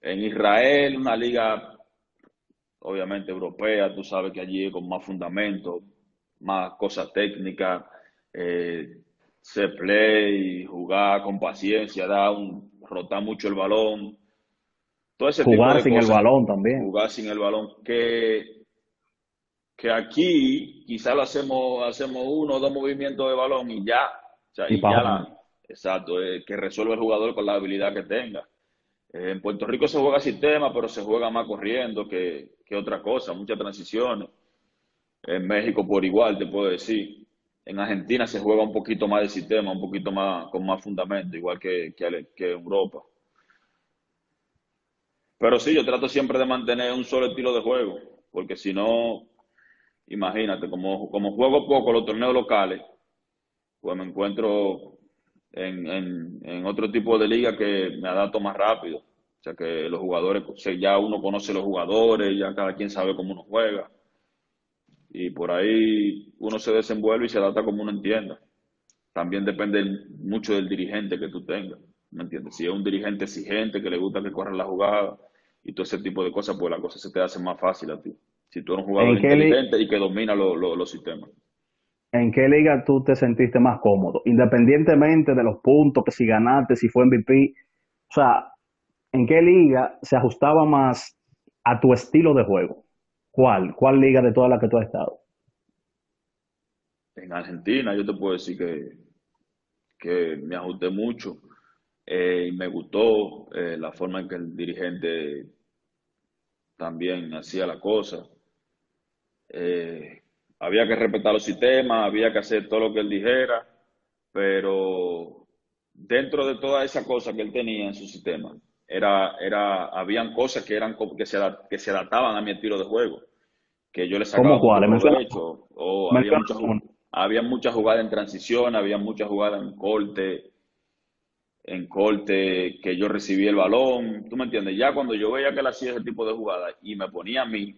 Speaker 2: en Israel, una liga obviamente europea, tú sabes que allí con más fundamento, más cosas técnicas, eh, se play, jugar con paciencia, da un, rotar mucho el balón, todo ese
Speaker 1: jugar
Speaker 2: tipo de
Speaker 1: sin
Speaker 2: cosas,
Speaker 1: el balón también.
Speaker 2: jugar sin el balón, que, que aquí quizás lo hacemos, hacemos uno o dos movimientos de balón y ya, o sea,
Speaker 1: Y
Speaker 2: y ya la, exacto, eh, que resuelve el jugador con la habilidad que tenga. Eh, en Puerto Rico se juega sistema, pero se juega más corriendo que, que otra cosa, muchas transiciones. En México por igual, te puedo decir. En Argentina se juega un poquito más de sistema, un poquito más con más fundamento, igual que, que, Europa. Pero sí, yo trato siempre de mantener un solo estilo de juego, porque si no, imagínate, como, como juego poco los torneos locales, pues me encuentro en, en, en otro tipo de liga que me adapto más rápido. O sea que los jugadores, ya uno conoce los jugadores, ya cada quien sabe cómo uno juega. Y por ahí uno se desenvuelve y se adapta como uno entienda. También depende mucho del dirigente que tú tengas. ¿Me entiendes? Si es un dirigente exigente que le gusta que corra la jugada y todo ese tipo de cosas, pues la cosa se te hace más fácil a ti. Si tú eres un jugador
Speaker 1: ¿En qué, li-
Speaker 2: inteligente y que domina lo- lo- los sistemas.
Speaker 1: en qué liga tú te sentiste más cómodo? Independientemente de los puntos, que si ganaste, si fue MVP. O sea, ¿en qué liga se ajustaba más a tu estilo de juego? ¿Cuál? ¿Cuál liga de todas las que tú has estado?
Speaker 2: En Argentina yo te puedo decir que, que me ajusté mucho eh, y me gustó eh, la forma en que el dirigente también hacía la cosa. Eh, había que respetar los sistemas, había que hacer todo lo que él dijera, pero dentro de toda esa cosa que él tenía en su sistema, era, era, habían cosas que eran que se, que se adaptaban a mi estilo de juego, que yo le sacaba
Speaker 1: ¿Cómo
Speaker 2: provecho, o había muchas había muchas jugadas en transición, había muchas jugadas en corte, en corte que yo recibía el balón, ¿tú me entiendes? Ya cuando yo veía que él hacía ese tipo de jugadas y me ponía a mí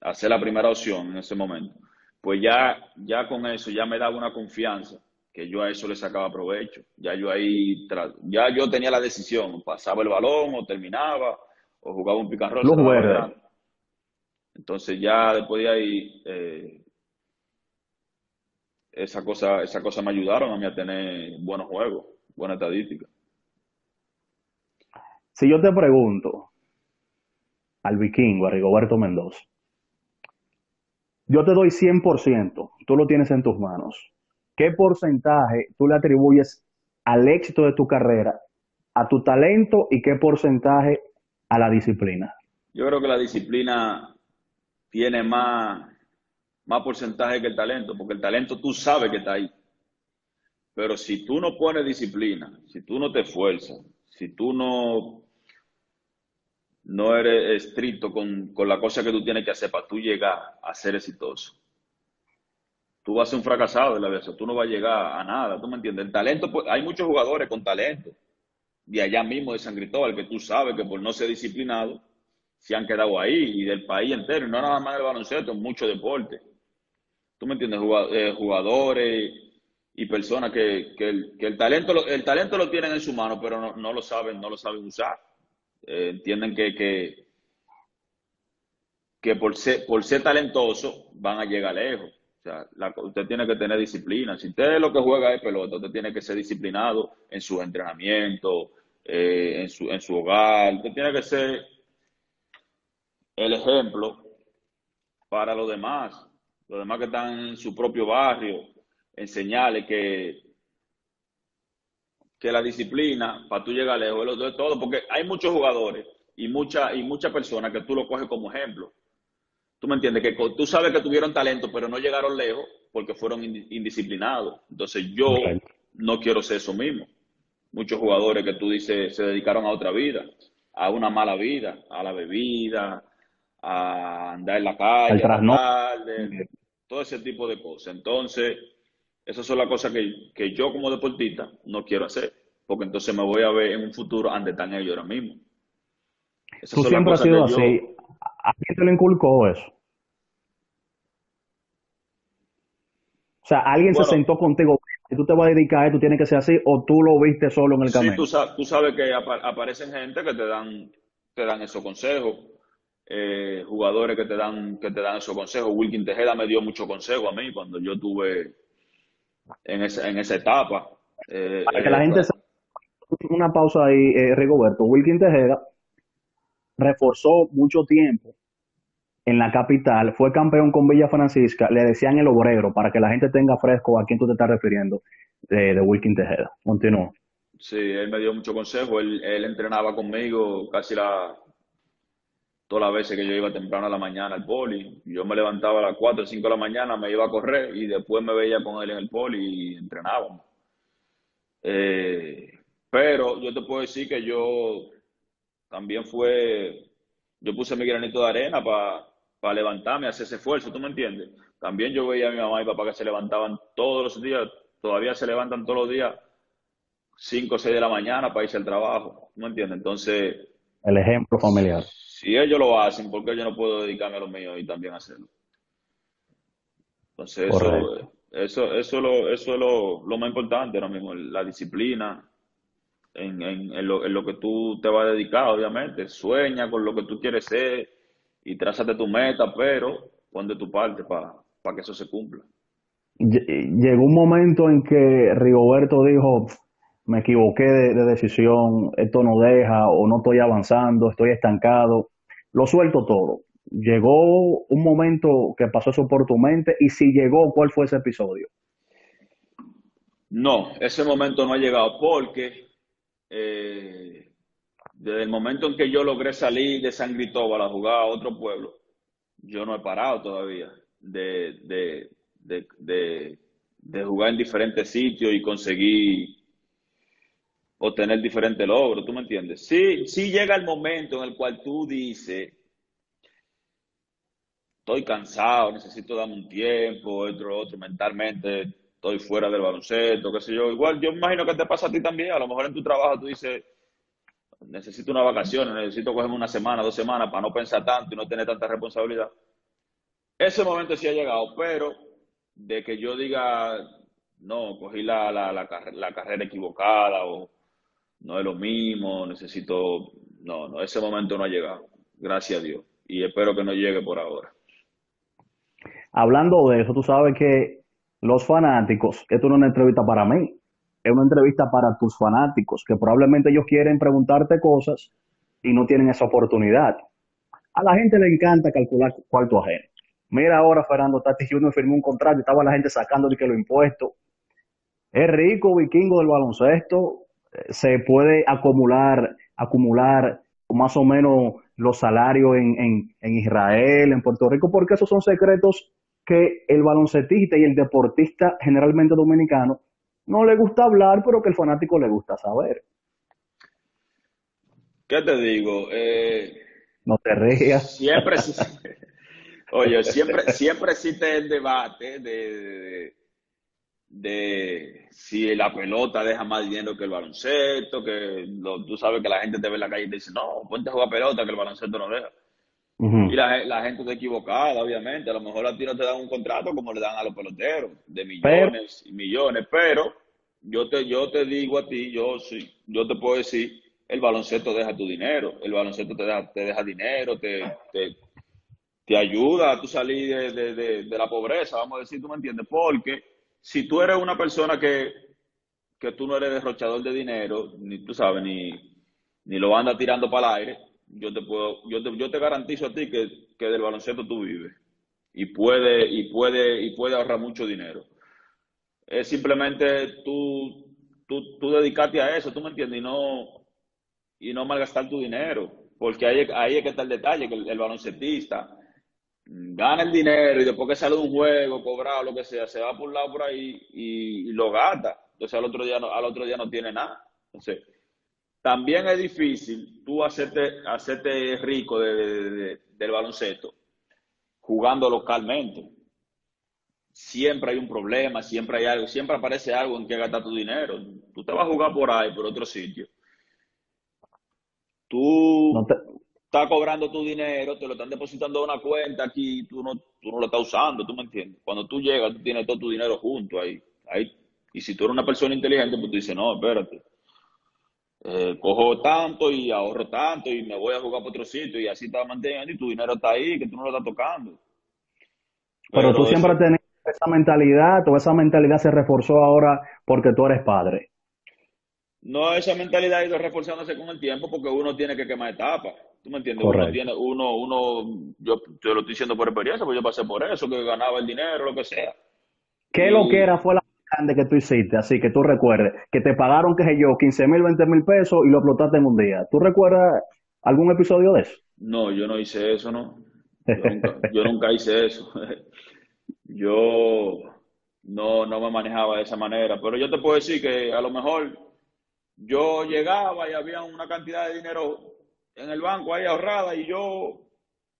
Speaker 2: a ser la primera opción en ese momento, pues ya, ya con eso ya me daba una confianza que yo a eso le sacaba provecho. Ya yo ahí, ya yo tenía la decisión, pasaba el balón o terminaba o jugaba un se
Speaker 1: Luz verde.
Speaker 2: Entonces ya después de ahí, eh, esa cosa, esa cosa me ayudaron a mí a tener buenos juegos, buena estadística.
Speaker 1: Si yo te pregunto al vikingo, a Rigoberto Mendoza, yo te doy 100%, tú lo tienes en tus manos. ¿Qué porcentaje tú le atribuyes al éxito de tu carrera, a tu talento y qué porcentaje a la disciplina?
Speaker 2: Yo creo que la disciplina tiene más, más porcentaje que el talento, porque el talento tú sabes que está ahí. Pero si tú no pones disciplina, si tú no te esfuerzas, si tú no, no eres estricto con, con la cosa que tú tienes que hacer para tú llegar a ser exitoso, tú vas a ser un fracasado de la vida, tú no vas a llegar a nada, ¿tú me entiendes? El talento, pues, hay muchos jugadores con talento, de allá mismo de San Cristóbal, que tú sabes que por no ser disciplinado, se han quedado ahí, y del país entero, y no nada más del baloncesto, en muchos deportes. ¿Tú me entiendes? Eh, Jugadores y personas que, que el, el talento el talento lo tienen en su mano, pero no, no lo saben, no lo saben usar. Eh, entienden que, que, que por ser, por ser talentoso van a llegar lejos. O sea, la- usted tiene que tener disciplina. Si usted lo que juega es pelota, usted tiene que ser disciplinado en su entrenamiento, eh, en, su, en su hogar. Usted tiene que ser el ejemplo para los demás, los demás que están en su propio barrio, enseñarles que, que la disciplina, para tú llegar lejos, es todo, porque hay muchos jugadores y muchas y muchas personas que tú lo coges como ejemplo. Tú me entiendes, que tú sabes que tuvieron talento, pero no llegaron lejos porque fueron indi- indisciplinados. Entonces yo no quiero ser eso mismo. Muchos jugadores que tú dices se dedicaron a otra vida, a una mala vida, a la bebida, a andar en la
Speaker 1: Al
Speaker 2: calle, a tarde, todo ese tipo de cosas. Entonces, esas son las cosas que, que yo como deportista no quiero hacer, porque entonces me voy a ver en un futuro donde están ellos ahora mismo. Esas
Speaker 1: Tú siempre has sido
Speaker 2: yo,
Speaker 1: así. ¿A quién te lo inculcó eso? sea, alguien se sentó contigo, y tú te vas a dedicar a esto, tienes que ser así, o tú lo viste solo en el camino.
Speaker 2: Sí, tú, sabes, que aparecen gente que te dan, te dan esos consejos, eh, jugadores que te dan, que te dan esos consejos. Wilkin Tejeda me dio mucho consejo a mí cuando yo tuve en esa, en esa etapa.
Speaker 1: Eh, Para que la gente una pausa ahí, eh, Rigoberto. Wilkin Tejeda reforzó mucho tiempo en la capital, fue campeón con Villa Francisca, le decían el obrero, para que la gente tenga fresco a quién tú te estás refiriendo de, Wilkin Tejeda. Continúa.
Speaker 2: Sí, él me dio mucho consejo, él, él entrenaba conmigo casi la, todas las veces que yo iba temprano a la mañana al poli. Yo me levantaba a las 4 o 5 de la mañana, me iba a correr y después me veía con él en el poli y entrenábamos. Eh, pero yo te puedo decir que yo también fue, yo puse mi granito de arena para para levantarme, hacer ese esfuerzo, ¿tú me entiendes? También yo veía a mi mamá y papá que se levantaban todos los días, todavía se levantan todos los días, 5 o 6 de la mañana para irse al trabajo, ¿tú me entiendes? Entonces...
Speaker 1: El ejemplo familiar.
Speaker 2: Si ellos lo hacen, ¿por qué yo no puedo dedicarme a lo mío y también hacerlo? Entonces, eso, eso, eso, lo, eso es lo, lo más importante ahora mismo, la disciplina, en, en, en, lo, en, lo, que tú te vas a dedicar, obviamente. Sueña con lo que tú quieres ser, y trázate tu meta, pero pon de tu parte para que eso se cumpla.
Speaker 1: Llegó un momento en que Rigoberto dijo, me equivoqué de, decisión, esto no deja o no estoy avanzando, estoy estancado, lo suelto todo. Llegó un momento que pasó eso por tu mente y si llegó, ¿cuál fue ese episodio?
Speaker 2: No, ese momento no ha llegado porque eh, desde el momento en que yo logré salir de San Cristóbal a jugar a otro pueblo, yo no he parado todavía de, de, de, jugar en diferentes sitios y conseguir obtener diferentes logros, ¿tú me entiendes? Sí, sí llega el momento en el cual tú dices, estoy cansado, necesito darme un tiempo, otro, otro, mentalmente estoy fuera del baloncesto, qué sé yo. Igual yo imagino que te pasa a ti también, a lo mejor en tu trabajo tú dices, necesito una vacación, necesito cogerme una semana, dos semanas para no pensar tanto y no tener tanta responsabilidad. Ese momento sí ha llegado, pero de que yo diga, no, cogí la, la, la, carrera equivocada o no es lo mismo, necesito, no, no, ese momento no ha llegado, gracias a Dios, y espero que no llegue por ahora.
Speaker 1: Hablando de eso, tú sabes que los fanáticos, esto no es una entrevista para mí, es una entrevista para tus fanáticos, que probablemente ellos quieren preguntarte cosas y no tienen esa oportunidad. A la gente le encanta calcular cuarto ajeno. Mira ahora, Fernando Tati Junior firmó un contrato y estaba la gente sacando de que lo impuesto. Es rico, vikingo del baloncesto, eh, se puede acumular, acumular más o menos los salarios en, en, en Israel, en Puerto Rico, porque esos son secretos que el baloncetista y el deportista generalmente dominicano no le gusta hablar, pero que el fanático le gusta saber.
Speaker 2: ¿Qué te digo? Eh,
Speaker 1: no te rías.
Speaker 2: Siempre, oye, siempre, siempre existe el debate de, de, si la pelota deja más dinero que el baloncesto, que tú sabes que la gente te ve en la calle y te dice, no, ponte a jugar pelota que el baloncesto no deja. Y la, gente está equivocada, obviamente. A lo mejor a ti no te dan un contrato como le dan a los peloteros, de millones y millones, pero yo te, yo te digo a ti, yo sí, yo te puedo decir, el baloncesto deja tu dinero, el baloncesto te deja, te deja dinero, te, te, ayuda a tu salir de, de, de, la pobreza, vamos a decir, tú me entiendes, porque si tú eres una persona que, que tú no eres derrochador de dinero, ni tú sabes, ni, ni lo andas tirando para el aire, yo te puedo, yo te, yo te garantizo a ti que, que del baloncesto tú vives y puede, y puede, y puede ahorrar mucho dinero. Es simplemente tú, tú, tú dedicarte a eso, tú me entiendes, y no, y no malgastar tu dinero, porque ahí, ahí es que está el detalle, que el, baloncetista gana el dinero y después que sale de un juego, cobrado, lo que sea, se va por un lado ahí y, lo gasta. Entonces al otro día no, al otro día no tiene nada. Entonces, también es difícil tú hacerte, hacerte rico de, del baloncesto jugando localmente. Siempre hay un problema, siempre hay algo, siempre aparece algo en que gastar tu dinero. Tú te vas a jugar por ahí, por otro sitio. Tú, está cobrando tu dinero, te lo están depositando a una cuenta aquí, tú no, tú no lo estás usando, ¿tú me entiendes? Cuando tú llegas, tú tienes todo tu dinero junto ahí. ahí y si tú eres una persona inteligente, pues tú dices, no, espérate, eh, cojo tanto y ahorro tanto y me voy a jugar por otro sitio y así estás manteniendo y tu dinero está ahí, que tú no lo estás tocando.
Speaker 1: Pero, tú siempre eso, esa mentalidad, toda esa mentalidad se reforzó ahora porque tú eres padre.
Speaker 2: No, esa mentalidad ha ido reforzándose con el tiempo porque uno tiene que quemar etapas. ¿Tú me entiendes? Uno tiene, uno, uno, yo te lo estoy diciendo por experiencia, porque yo pasé por eso, que ganaba el dinero, lo que sea.
Speaker 1: ¿Qué y... lo que era fue la grande que tú hiciste? Así que tú recuerdes, que te pagaron, qué sé yo, 15 mil, 20 mil pesos y lo explotaste en un día. ¿Tú recuerdas algún episodio de eso?
Speaker 2: No, yo no hice eso, ¿no? Yo nunca, yo nunca hice eso. yo no, no me manejaba de esa manera, pero yo te puedo decir que a lo mejor yo llegaba y había una cantidad de dinero en el banco ahí ahorrada y yo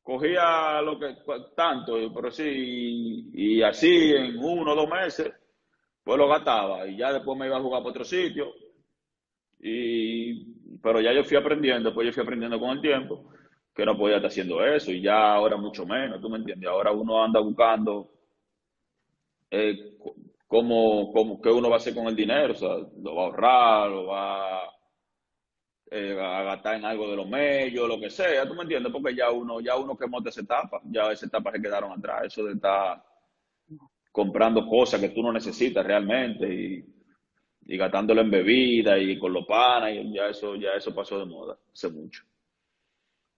Speaker 2: cogía lo que tanto, pero sí, y, y así en uno o dos meses, pues lo gastaba y ya después me iba a jugar por otro sitio. Y, pero ya yo fui aprendiendo, pues yo fui aprendiendo con el tiempo que no podía estar haciendo eso y ya ahora mucho menos, ¿tú me entiendes? Ahora uno anda buscando eh, cómo, cómo, qué uno va a hacer con el dinero, o sea, lo va a ahorrar, lo va eh, a gastar en algo de los medios, lo que sea, ¿tú me entiendes? Porque ya uno, ya uno quemó esa etapa, ya esa etapa se quedaron atrás, eso de estar comprando cosas que tú no necesitas realmente y, y gastándolo en bebida y con los panas, y ya eso, ya eso pasó de moda hace mucho.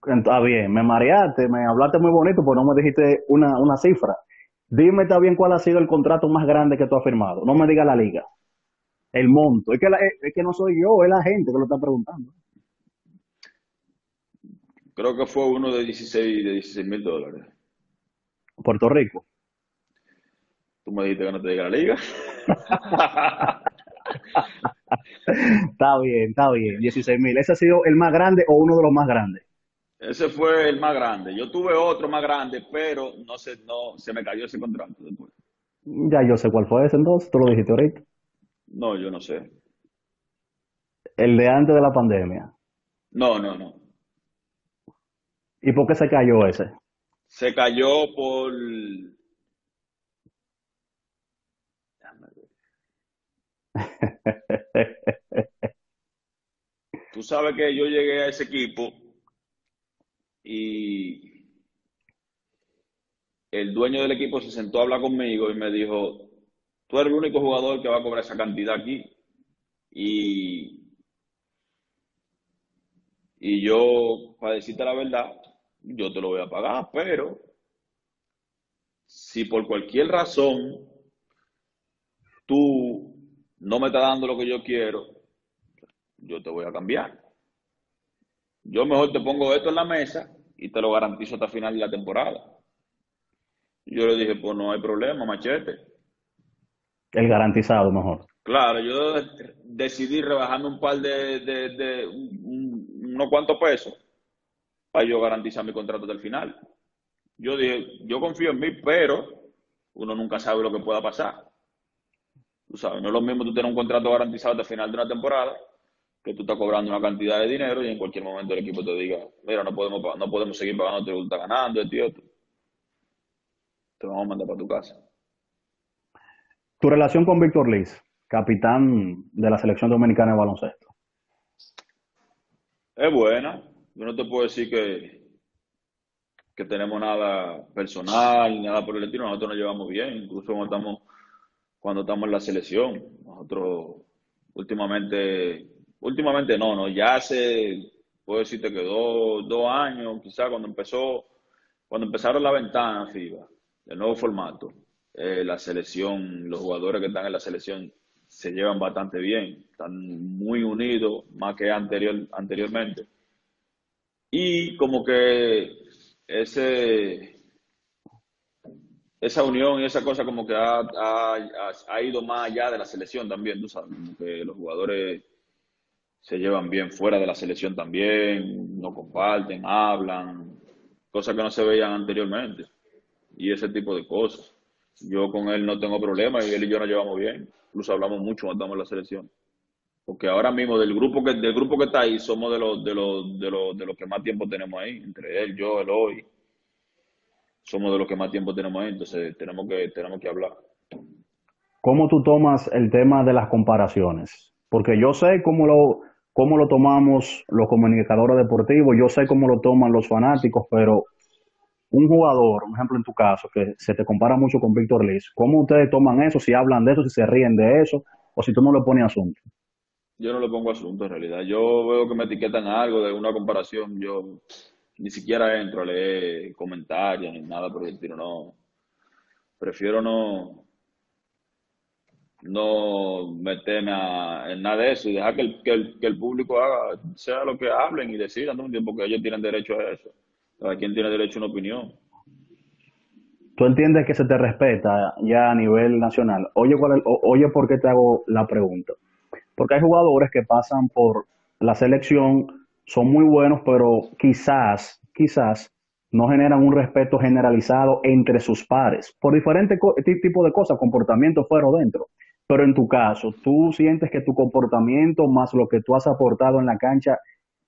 Speaker 1: Está bien, me mareaste, me hablaste muy bonito, pero no me dijiste una, una cifra. Dime también cuál ha sido el contrato más grande que tú has firmado. No me diga la liga. El monto. Es que, la, es que no soy yo, es la gente que lo está preguntando.
Speaker 2: Creo que fue uno de 16 de 16 mil dólares.
Speaker 1: Puerto Rico.
Speaker 2: Tú me dijiste que no te diga la liga.
Speaker 1: está bien, está bien. 16 mil. ¿Ese ha sido el más grande o uno de los más grandes?
Speaker 2: Ese fue el más grande. Yo tuve otro más grande, pero no se, no, se me cayó ese contrato después.
Speaker 1: Ya yo sé cuál fue ese entonces, tú lo dijiste ahorita.
Speaker 2: No, yo no sé.
Speaker 1: El de antes de la pandemia.
Speaker 2: No, no, no.
Speaker 1: ¿Y por qué se cayó ese?
Speaker 2: Se cayó por... Tú sabes que yo llegué a ese equipo y el dueño del equipo se sentó a hablar conmigo y me dijo, tú eres el único jugador que va a cobrar esa cantidad aquí. Y, y yo, para decirte la verdad, yo te lo voy a pagar, pero si por cualquier razón tú no me estás dando lo que yo quiero, yo te voy a cambiar. Yo mejor te pongo esto en la mesa y te lo garantizo hasta el final de la temporada. Y yo le dije, pues no hay problema, machete.
Speaker 1: El garantizado mejor.
Speaker 2: Claro, yo decidí rebajarme un par de, de, de un, unos cuantos pesos para yo garantizar mi contrato del final. Yo dije, yo confío en mí, pero uno nunca sabe lo que pueda pasar. Tú sabes, no es lo mismo tú tener un contrato garantizado hasta el final de una temporada que tú estás cobrando una cantidad de dinero y en cualquier momento el equipo te diga, mira, no podemos, no podemos seguir pagando lo que estás ganando, tío. Te vamos a mandar para tu casa.
Speaker 1: Tu relación con Víctor Liz, capitán de la selección dominicana de baloncesto.
Speaker 2: Es buena. Yo no te puedo decir que, que tenemos nada personal, nada por el estilo. Nosotros nos llevamos bien, incluso cuando estamos, cuando estamos en la selección. Nosotros últimamente Últimamente no, no, ya hace, puedo decirte que dos, dos años, quizás cuando empezó, cuando empezaron la ventana FIBA, el nuevo formato, eh, la selección, los jugadores que están en la selección se llevan bastante bien, están muy unidos, más que anterior, anteriormente. Y como que ese, esa unión y esa cosa como que ha, ha, ha ido más allá de la selección también, tú sabes, como que los jugadores se llevan bien fuera de la selección también, no comparten, hablan, cosas que no se veían anteriormente. Y ese tipo de cosas. Yo con él no tengo problema y él y yo nos llevamos bien. Incluso hablamos mucho cuando estamos en la selección. Porque ahora mismo del grupo que del grupo que está ahí somos de los de los de los de los que más tiempo tenemos ahí, entre él, yo, él hoy. Somos de los que más tiempo tenemos ahí, entonces tenemos que tenemos que hablar.
Speaker 1: ¿Cómo tú tomas el tema de las comparaciones? Porque yo sé cómo lo cómo lo tomamos los comunicadores deportivos, yo sé cómo lo toman los fanáticos, pero un jugador, un ejemplo en tu caso, que se te compara mucho con Víctor Liz, ¿cómo ustedes toman eso? Si hablan de eso, si se ríen de eso, o si tú no le pones asunto.
Speaker 2: Yo no le pongo asunto en realidad. Yo veo que me etiquetan algo de una comparación, yo ni siquiera entro a leer comentarios ni nada por el estilo, no. Prefiero no no meterme en nada de eso y dejar que el, que el, que el público haga, sea lo que hablen y decidan, ¿no? porque ellos tienen derecho a eso. Cada quien tiene derecho a una opinión.
Speaker 1: ¿Tú entiendes que se te respeta ya a nivel nacional? Oye, ¿cuál oye, ¿por qué te hago la pregunta? Porque hay jugadores que pasan por la selección, son muy buenos, pero quizás, quizás no generan un respeto generalizado entre sus pares, por diferentes tipos de cosas, comportamiento fuera o dentro. Pero en tu caso, ¿tú sientes que tu comportamiento más lo que tú has aportado en la cancha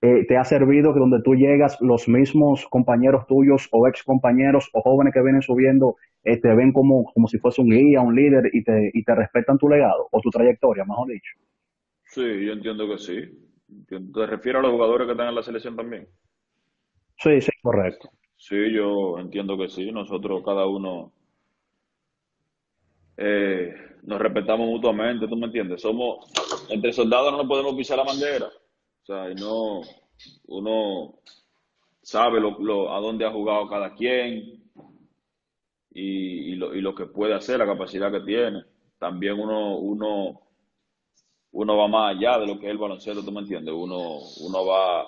Speaker 1: eh, te ha servido que donde tú llegas, los mismos compañeros tuyos o ex compañeros o jóvenes que vienen subiendo eh, te ven como, como si fuese un guía, un líder y te, y te respetan tu legado o tu trayectoria, mejor dicho?
Speaker 2: Sí, yo entiendo que sí. ¿Te refieres a los jugadores que están en la selección también?
Speaker 1: Sí, sí, correcto.
Speaker 2: Sí, yo entiendo que sí. Nosotros, cada uno, eh, nos respetamos mutuamente, ¿tú me entiendes? Somos, entre soldados no nos podemos pisar la bandera. O sea, y no, uno sabe lo, a dónde ha jugado cada quien y, lo, y lo que puede hacer, la capacidad que tiene. También uno, uno, uno va más allá de lo que es el baloncesto, ¿tú me entiendes? Uno, uno va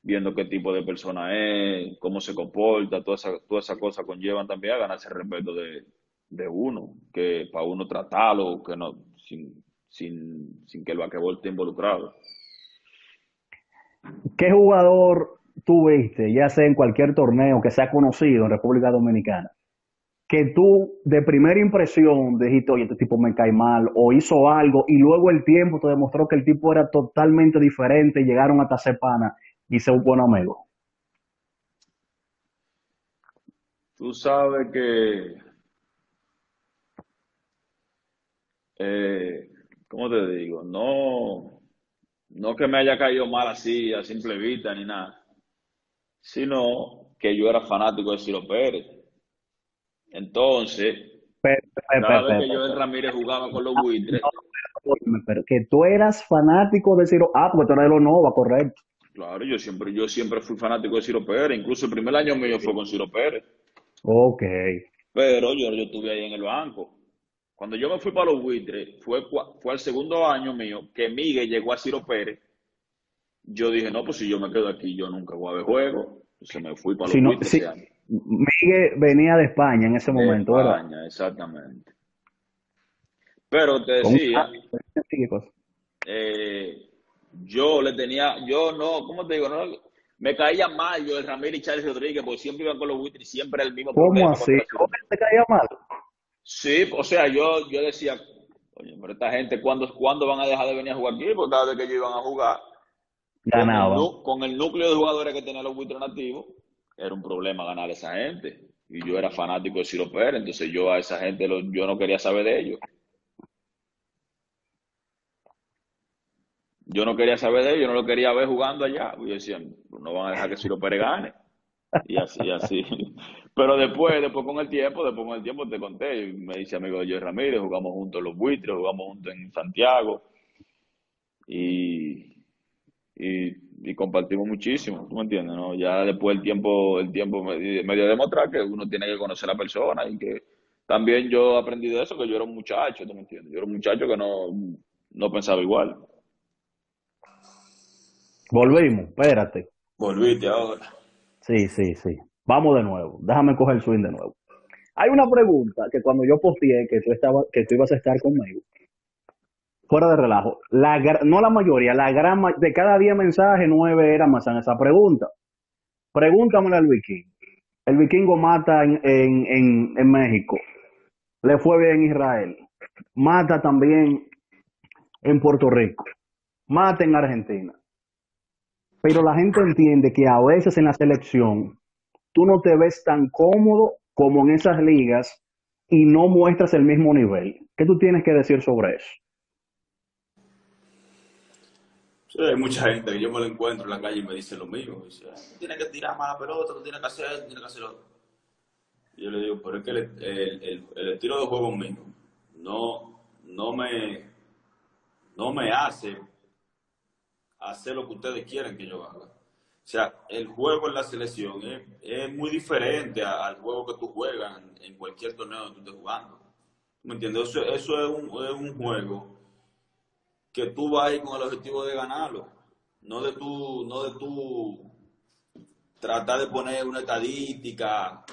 Speaker 2: viendo qué tipo de persona es, cómo se comporta, todas esas toda esa cosas conllevan también a ganarse el respeto de, de uno, que para uno tratarlo, que no, sin, sin, sin que el vaquebol esté involucrado.
Speaker 1: ¿Qué jugador tuviste, ya sea en cualquier torneo que sea conocido en República Dominicana, que tú de primera impresión dijiste, oye, este tipo me cae mal, o hizo algo, y luego el tiempo te demostró que el tipo era totalmente diferente, llegaron hasta Cepana y se un buen amigo?
Speaker 2: Tú sabes que eh, ¿cómo te digo? No, no que me haya caído mal así a simple vista ni nada, sino que yo era fanático de Ciro Pérez. Entonces, cada vez que Joel Ramírez jugaba con los buitres.
Speaker 1: pero que tú eras fanático de Ciro, ah, porque tú eras de los Nova, correcto.
Speaker 2: Claro, yo siempre, yo siempre fui fanático de Ciro Pérez, incluso el primer año mío fue con Ciro Pérez.
Speaker 1: Ok.
Speaker 2: Pero yo, yo estuve ahí en el banco. Cuando yo me fui para los buitres, fue, fue el segundo año mío que Miguel llegó a Ciro Pérez. Yo dije, no, pues si yo me quedo aquí, yo nunca voy a ver juego. Se me fui para los buitres
Speaker 1: Miguel venía de España en ese momento,
Speaker 2: de España, exactamente. Pero te decía, eh, yo le tenía, yo no, ¿cómo te digo? No, me caía mal yo el Ramírez y Charles Rodríguez, porque siempre iban con los buitres y siempre era el mismo
Speaker 1: ¿Cómo así? ¿Cómo te caía mal?
Speaker 2: Sí, o sea, yo, yo decía, oye, pero esta gente, ¿cuándo, ¿cuándo van a dejar de venir a jugar aquí? Porque cada vez que ellos iban a jugar,
Speaker 1: Ganaba.
Speaker 2: Con, el, núcleo de jugadores que tenían los buitres nativos, era un problema ganar a esa gente. Y yo era fanático de Ciro Pérez, entonces yo a esa gente yo no quería saber de ellos. Yo no quería saber de ellos, no lo quería ver jugando allá. Y yo decía, no van a dejar que Ciro Pérez gane. Y así, así. Pero después, después con el tiempo, después con el tiempo te conté, me dice amigo de Joey Ramírez, jugamos juntos en los buitres, jugamos juntos en Santiago y, y, compartimos muchísimo, ¿tú me entiendes? No? Ya después el tiempo, el tiempo me, me dio a demostrar que uno tiene que conocer a la persona y que también yo aprendí de eso, que yo era un muchacho, ¿tú me entiendes? Yo era un muchacho que no, no pensaba igual.
Speaker 1: Volvimos, espérate.
Speaker 2: Volviste ahora.
Speaker 1: Sí, sí, sí. Vamos de nuevo. Déjame coger el swing de nuevo. Hay una pregunta que cuando yo posteé que tú, estaba, que tú ibas a estar conmigo, fuera de relajo, la, no la mayoría, la gran de cada día mensaje, nueve eran más en esa pregunta. Pregúntamela al vikingo. El vikingo mata en, en, en México. Le fue bien en Israel. Mata también en Puerto Rico. mate en Argentina. Pero la gente entiende que a veces en la selección tú no te ves tan cómodo como en esas ligas y no muestras el mismo nivel. ¿Qué tú tienes que decir sobre eso?
Speaker 2: Sí, hay mucha gente que yo me lo encuentro en la calle y me dice lo mismo. Dice, tú tienes que tirar más la pelota, tú tienes que hacer esto, tienes que hacer otro. Y yo le digo, pero es que el, el, el, estilo de juego mío no, no, me, no me hace hacer lo que ustedes quieren que yo haga. O sea, el juego en la selección es, es muy diferente al juego que tú juegas en, cualquier torneo que tú estés jugando. ¿Me entiendes? Eso, eso es, un, es un juego que tú vas con el objetivo de ganarlo, no de tú, no de tú tratar de poner una estadística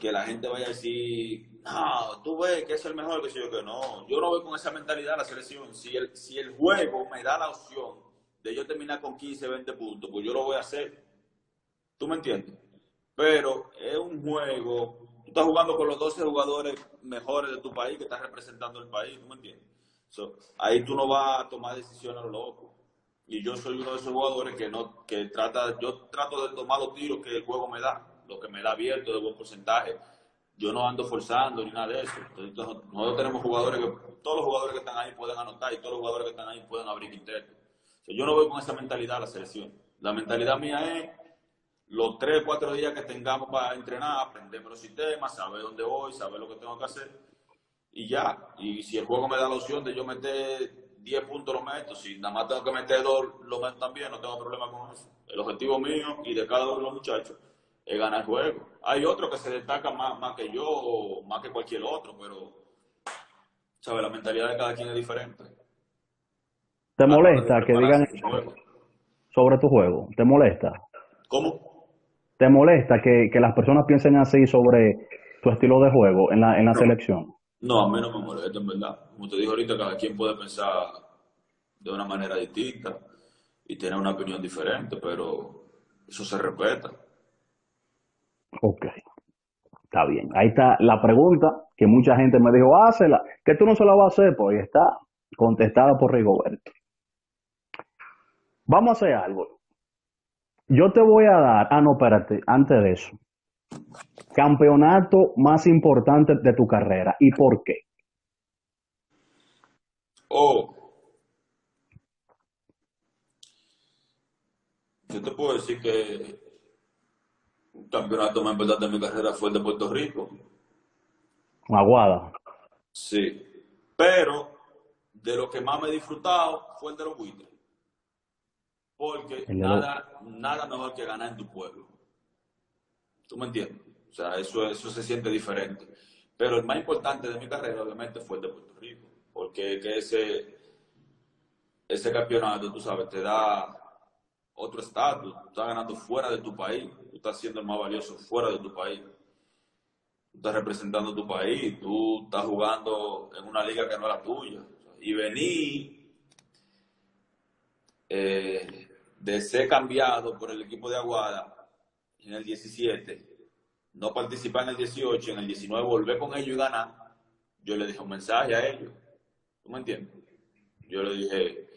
Speaker 2: que la gente vaya a decir, no, tú ves que es el mejor, que yo que no. Yo no voy con esa mentalidad a la selección. Si el, si el juego me da la opción de yo terminar con 15, 20 puntos, pues yo lo voy a hacer. ¿Tú me entiendes? Pero es un juego, tú estás jugando con los 12 jugadores mejores de tu país que estás representando el país, ¿tú me entiendes? Ahí tú no vas a tomar decisiones a lo loco. Y yo soy uno de esos jugadores que no, que trata, yo trato de tomar los tiros que el juego me da, lo que me da abierto de buen porcentaje. Yo no ando forzando ni nada de eso. Entonces, nosotros tenemos jugadores que, todos los jugadores que están ahí pueden anotar y todos los jugadores que están ahí pueden abrir quinteto. yo no voy con esa mentalidad a la selección. La mentalidad mía es los tres, cuatro días que tengamos para entrenar, aprenderme los sistemas, saber dónde voy, saber lo que tengo que hacer y ya. Y si el juego me da la opción de yo meter 10 puntos, lo meto. Si nada más tengo que meter dos, lo meto también, no tengo problema con eso. El objetivo mío y de cada uno de los muchachos es ganar el juego. Hay otros que se destacan más, más que yo o más que cualquier otro, pero, ¿sabes? La mentalidad de cada quien es diferente.
Speaker 1: ¿Te molesta que digan sobre tu juego? ¿Te molesta?
Speaker 2: ¿Cómo?
Speaker 1: ¿Te molesta que, que las personas piensen así sobre tu estilo de juego en la, en la selección?
Speaker 2: No, a mí no me molesta, en verdad. Como te dije ahorita, cada quien puede pensar de una manera distinta y tener una opinión diferente, pero eso se respeta.
Speaker 1: Ok, está bien. Ahí está la pregunta que mucha gente me dijo, hácela, que tú no se la vas a hacer, pues ahí está, contestada por Rigoberto. Vamos a hacer algo. Yo te voy a dar, ah, no, espérate, antes de eso campeonato más importante de tu carrera y por qué?
Speaker 2: Oh. Yo te puedo decir que un campeonato más importante de mi carrera fue el de Puerto Rico.
Speaker 1: Aguada.
Speaker 2: Sí. Pero de lo que más me he disfrutado fue el de los buitres. Porque nada, nada mejor que ganar en tu pueblo. ¿Tú me entiendes? O sea, eso, eso se siente diferente. Pero el más importante de mi carrera, obviamente, fue el de Puerto Rico. Porque que ese, ese campeonato, tú sabes, te da otro estatus. Tú estás ganando fuera de tu país. Tú estás siendo el más valioso fuera de tu país. Tú estás representando tu país. Tú estás jugando en una liga que no era tuya. Y vení eh, de ser cambiado por el equipo de Aguada en el 17, no participar en el 18, en el 19 volver con ellos y ganar, yo le dije un mensaje a ellos. ¿Tú me entiendes? Yo le dije,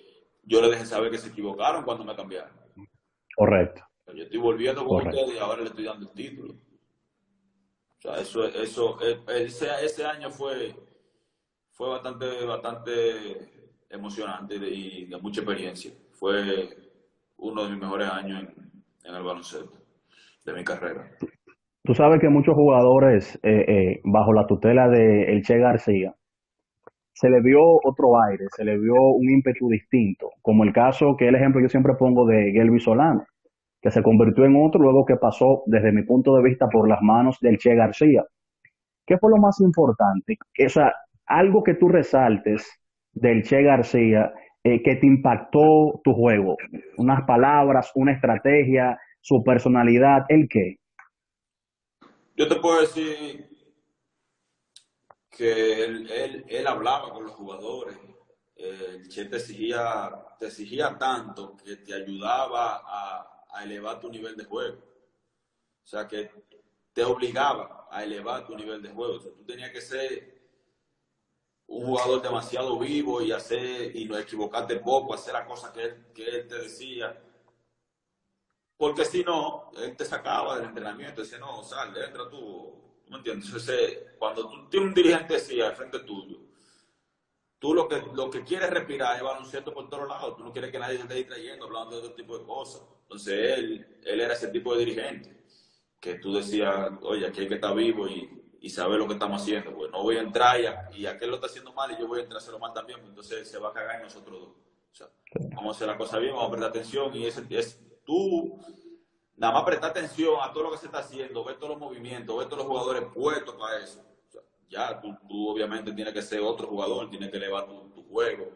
Speaker 2: yo le dejé saber que se equivocaron cuando me cambiaron.
Speaker 1: Correcto.
Speaker 2: Yo estoy volviendo con ustedes y ahora le estoy dando el título. O sea, eso, eso, ese, ese año fue, fue bastante, bastante emocionante y de mucha experiencia. Fue uno de mis mejores años en, en el baloncesto mi carrera.
Speaker 1: Tú sabes que muchos jugadores eh, eh, bajo la tutela de El Che García se le vio otro aire, se le vio un ímpetu distinto, como el caso que el ejemplo yo siempre pongo de Gelby Solano, que se convirtió en otro luego que pasó desde mi punto de vista por las manos del Che García. ¿Qué fue lo más importante? O sea, algo que tú resaltes del Che García eh, que te impactó tu juego, unas palabras, una estrategia, su personalidad, ¿el qué?
Speaker 2: Yo te puedo decir que él, hablaba con los jugadores. El Che te exigía, te exigía tanto que te ayudaba a, elevar tu nivel de juego. O sea, que te obligaba a elevar tu nivel de juego. O sea, tú tenías que ser un jugador demasiado vivo y hacer y no equivocarte poco, hacer las cosas que que él te decía. Porque si no, él te sacaba del entrenamiento, decía, no, sal, entra tú. ¿Me entiendes? Entonces, cuando tú tienes un dirigente así al frente tuyo, tú lo que, lo que quieres respirar es baloncesto por todos lados. Tú no quieres que nadie te esté distrayendo hablando de otro tipo de cosas. Entonces, él, él era ese tipo de dirigente que tú decías, oye, aquí hay que estar vivo y, y saber lo que estamos haciendo. Pues no voy a entrar y, y aquel lo está haciendo mal y yo voy a entrar a hacerlo mal también. Entonces se va a cagar en nosotros dos. O sea, vamos a hacer la cosa bien, vamos a prestar atención y es, es tú, nada más prestar atención a todo lo que se está haciendo, ver todos los movimientos, ver todos los jugadores puestos para eso. Ya tú, obviamente tienes que ser otro jugador, tienes que elevar tu, juego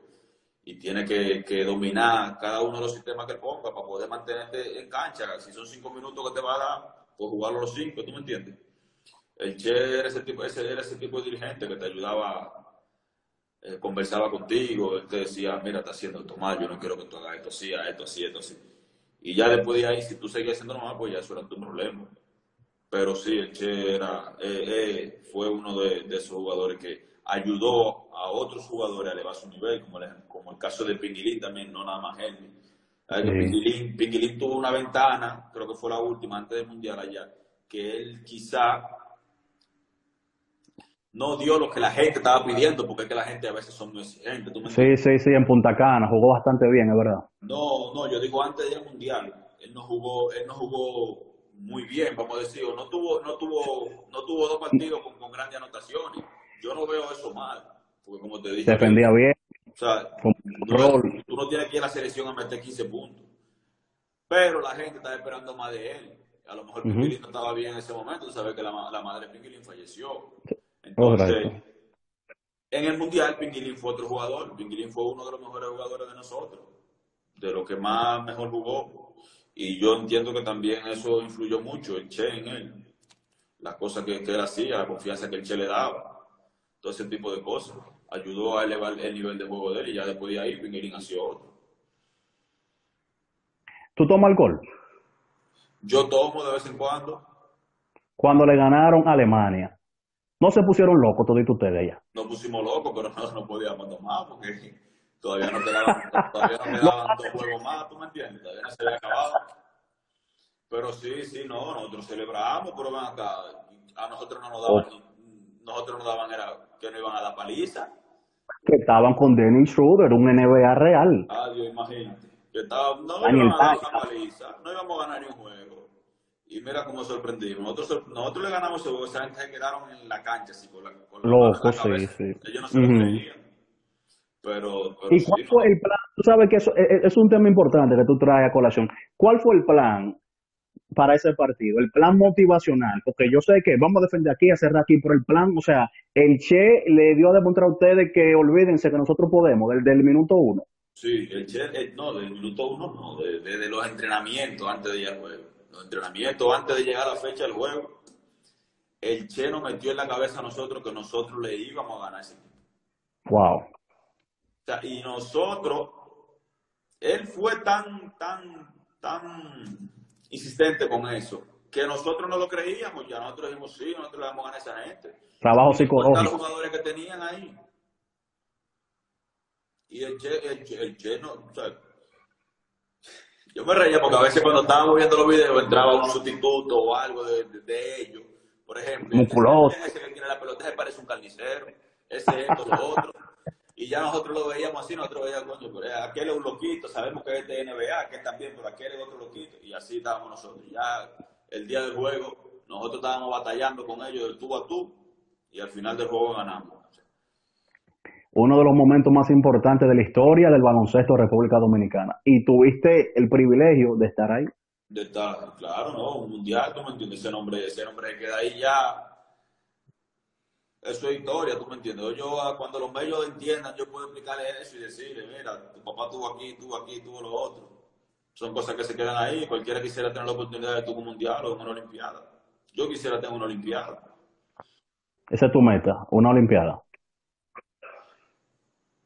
Speaker 2: y tienes que, dominar cada uno de los sistemas que ponga para poder mantenerte en cancha. Si son cinco minutos que te va a dar, pues jugarlo los cinco, ¿tú me entiendes? El Che era ese tipo, ese, era ese tipo de dirigente que te ayudaba, eh, conversaba contigo, él te decía, mira, está haciendo esto mal, yo no quiero que tú hagas esto así, esto así, esto así. Y ya después de ahí, si tú seguías haciendo mal, pues ya eso era tu problema. Pero sí, el Che era, eh, eh, fue uno de, de, esos jugadores que ayudó a otros jugadores a elevar su nivel, como el, como el caso de Pinguilín también, no nada más Henry. Sí. Pinguilín, Pinguilín tuvo una ventana, creo que fue la última antes del Mundial allá, que él quizá no dio lo que la gente estaba pidiendo, porque es que la gente a veces son muy exigentes. ¿tú me
Speaker 1: sí, sí, sí, en Punta Cana jugó bastante bien, es verdad.
Speaker 2: No, no, yo digo antes del mundial, él no jugó, él no jugó muy bien, vamos a decir, no tuvo, no tuvo, no tuvo dos partidos con, con grandes anotaciones. Yo no veo eso mal, porque como te dije,
Speaker 1: defendía bien.
Speaker 2: O sea, no, tú no tienes que ir a la selección a meter 15 puntos, pero la gente está esperando más de él. A lo mejor uh -huh. Pinguilín no estaba bien en ese momento, tú sabes que la, la madre de Pinguilín falleció. Entonces, en el Mundial, Pinguilín fue otro jugador. Pinguilín fue uno de los mejores jugadores de nosotros, de lo que más mejor jugó. Y yo entiendo que también eso influyó mucho, el Che en él. Las cosas que, que él hacía, la confianza que el Che le daba, todo ese tipo de cosas. Ayudó a elevar el nivel de juego de él y ya después de ahí Pinguilín hacía otro.
Speaker 1: ¿Tú tomas alcohol?
Speaker 2: Yo tomo de vez en cuando.
Speaker 1: Cuando le ganaron a Alemania, no se pusieron locos toditos ustedes ya.
Speaker 2: Nos pusimos locos, pero no, no podíamos tomar porque todavía no quedaban, todavía no quedaban dos juegos más, ¿tú me entiendes? Todavía no se había acabado. Pero sí, sí, no, nosotros celebramos, pero ven acá, a nosotros no nos daban, oh. nosotros nos daban era que no iban a la paliza.
Speaker 1: Que estaban con Dennis Schroeder, un NBA real.
Speaker 2: Ah, Dios, imagínate. Que estaba, no iban a dar una paliza, no íbamos a ganar ni un juego. Y mira cómo sorprendimos. Nosotros, nosotros le ganamos ese juego, esa gente se quedaron en la cancha así con la, con la
Speaker 1: Loco, sí, sí.
Speaker 2: Ellos no se lo uh -huh. Pero, pero
Speaker 1: ¿Y cuál sí, fue el plan? Tú sabes que eso es, es un tema importante que tú traes a colación. ¿Cuál fue el plan para ese partido? El plan motivacional, porque yo sé que vamos a defender aquí, a cerrar aquí, pero el plan, o sea, el Che le dio a demostrar a ustedes que olvídense que nosotros podemos, desde el minuto uno.
Speaker 2: Sí, el Che, el, no, del minuto uno no, desde de, de los entrenamientos antes de ir al juego los entrenamientos antes de llegar a la fecha del juego, el Che nos metió en la cabeza a nosotros que nosotros le íbamos a ganar ese equipo.
Speaker 1: Wow.
Speaker 2: O sea, y nosotros, él fue tan, tan, tan insistente con eso, que nosotros no lo creíamos, ya nosotros dijimos, sí, nosotros le vamos a ganar a esa gente.
Speaker 1: Trabajo psicológico.
Speaker 2: los jugadores que tenían ahí. Y el Che, el Che, el che no, o sea, yo me reía porque a veces cuando estábamos viendo los videos entraba un sustituto o algo de, de, de ellos. Por ejemplo,
Speaker 1: Musculoso.
Speaker 2: ese que tiene la pelota se parece un carnicero, ese esto, lo otro. Y ya nosotros lo veíamos así, nosotros veíamos, coño, pero aquel es un loquito, sabemos que es de NBA, que también, pero aquel es otro loquito. Y así estábamos nosotros. Ya el día del juego, nosotros estábamos batallando con ellos de tú a tú, y al final del juego ganamos
Speaker 1: uno de los momentos más importantes de la historia del baloncesto de República Dominicana. Y tuviste el privilegio de estar ahí.
Speaker 2: De estar, claro, ¿no? Un mundial, tú me entiendes, ese nombre, ese nombre queda ahí ya. Eso es historia, tú me entiendes. Yo, cuando los medios entiendan, yo puedo explicarle eso y decirle, mira, tu papá tuvo aquí, tuvo aquí, tuvo lo otro. Son cosas que se quedan ahí. Cualquiera quisiera tener la oportunidad de tuvo un mundial o una olimpiada. Yo quisiera tener una olimpiada.
Speaker 1: Esa es tu meta, una olimpiada.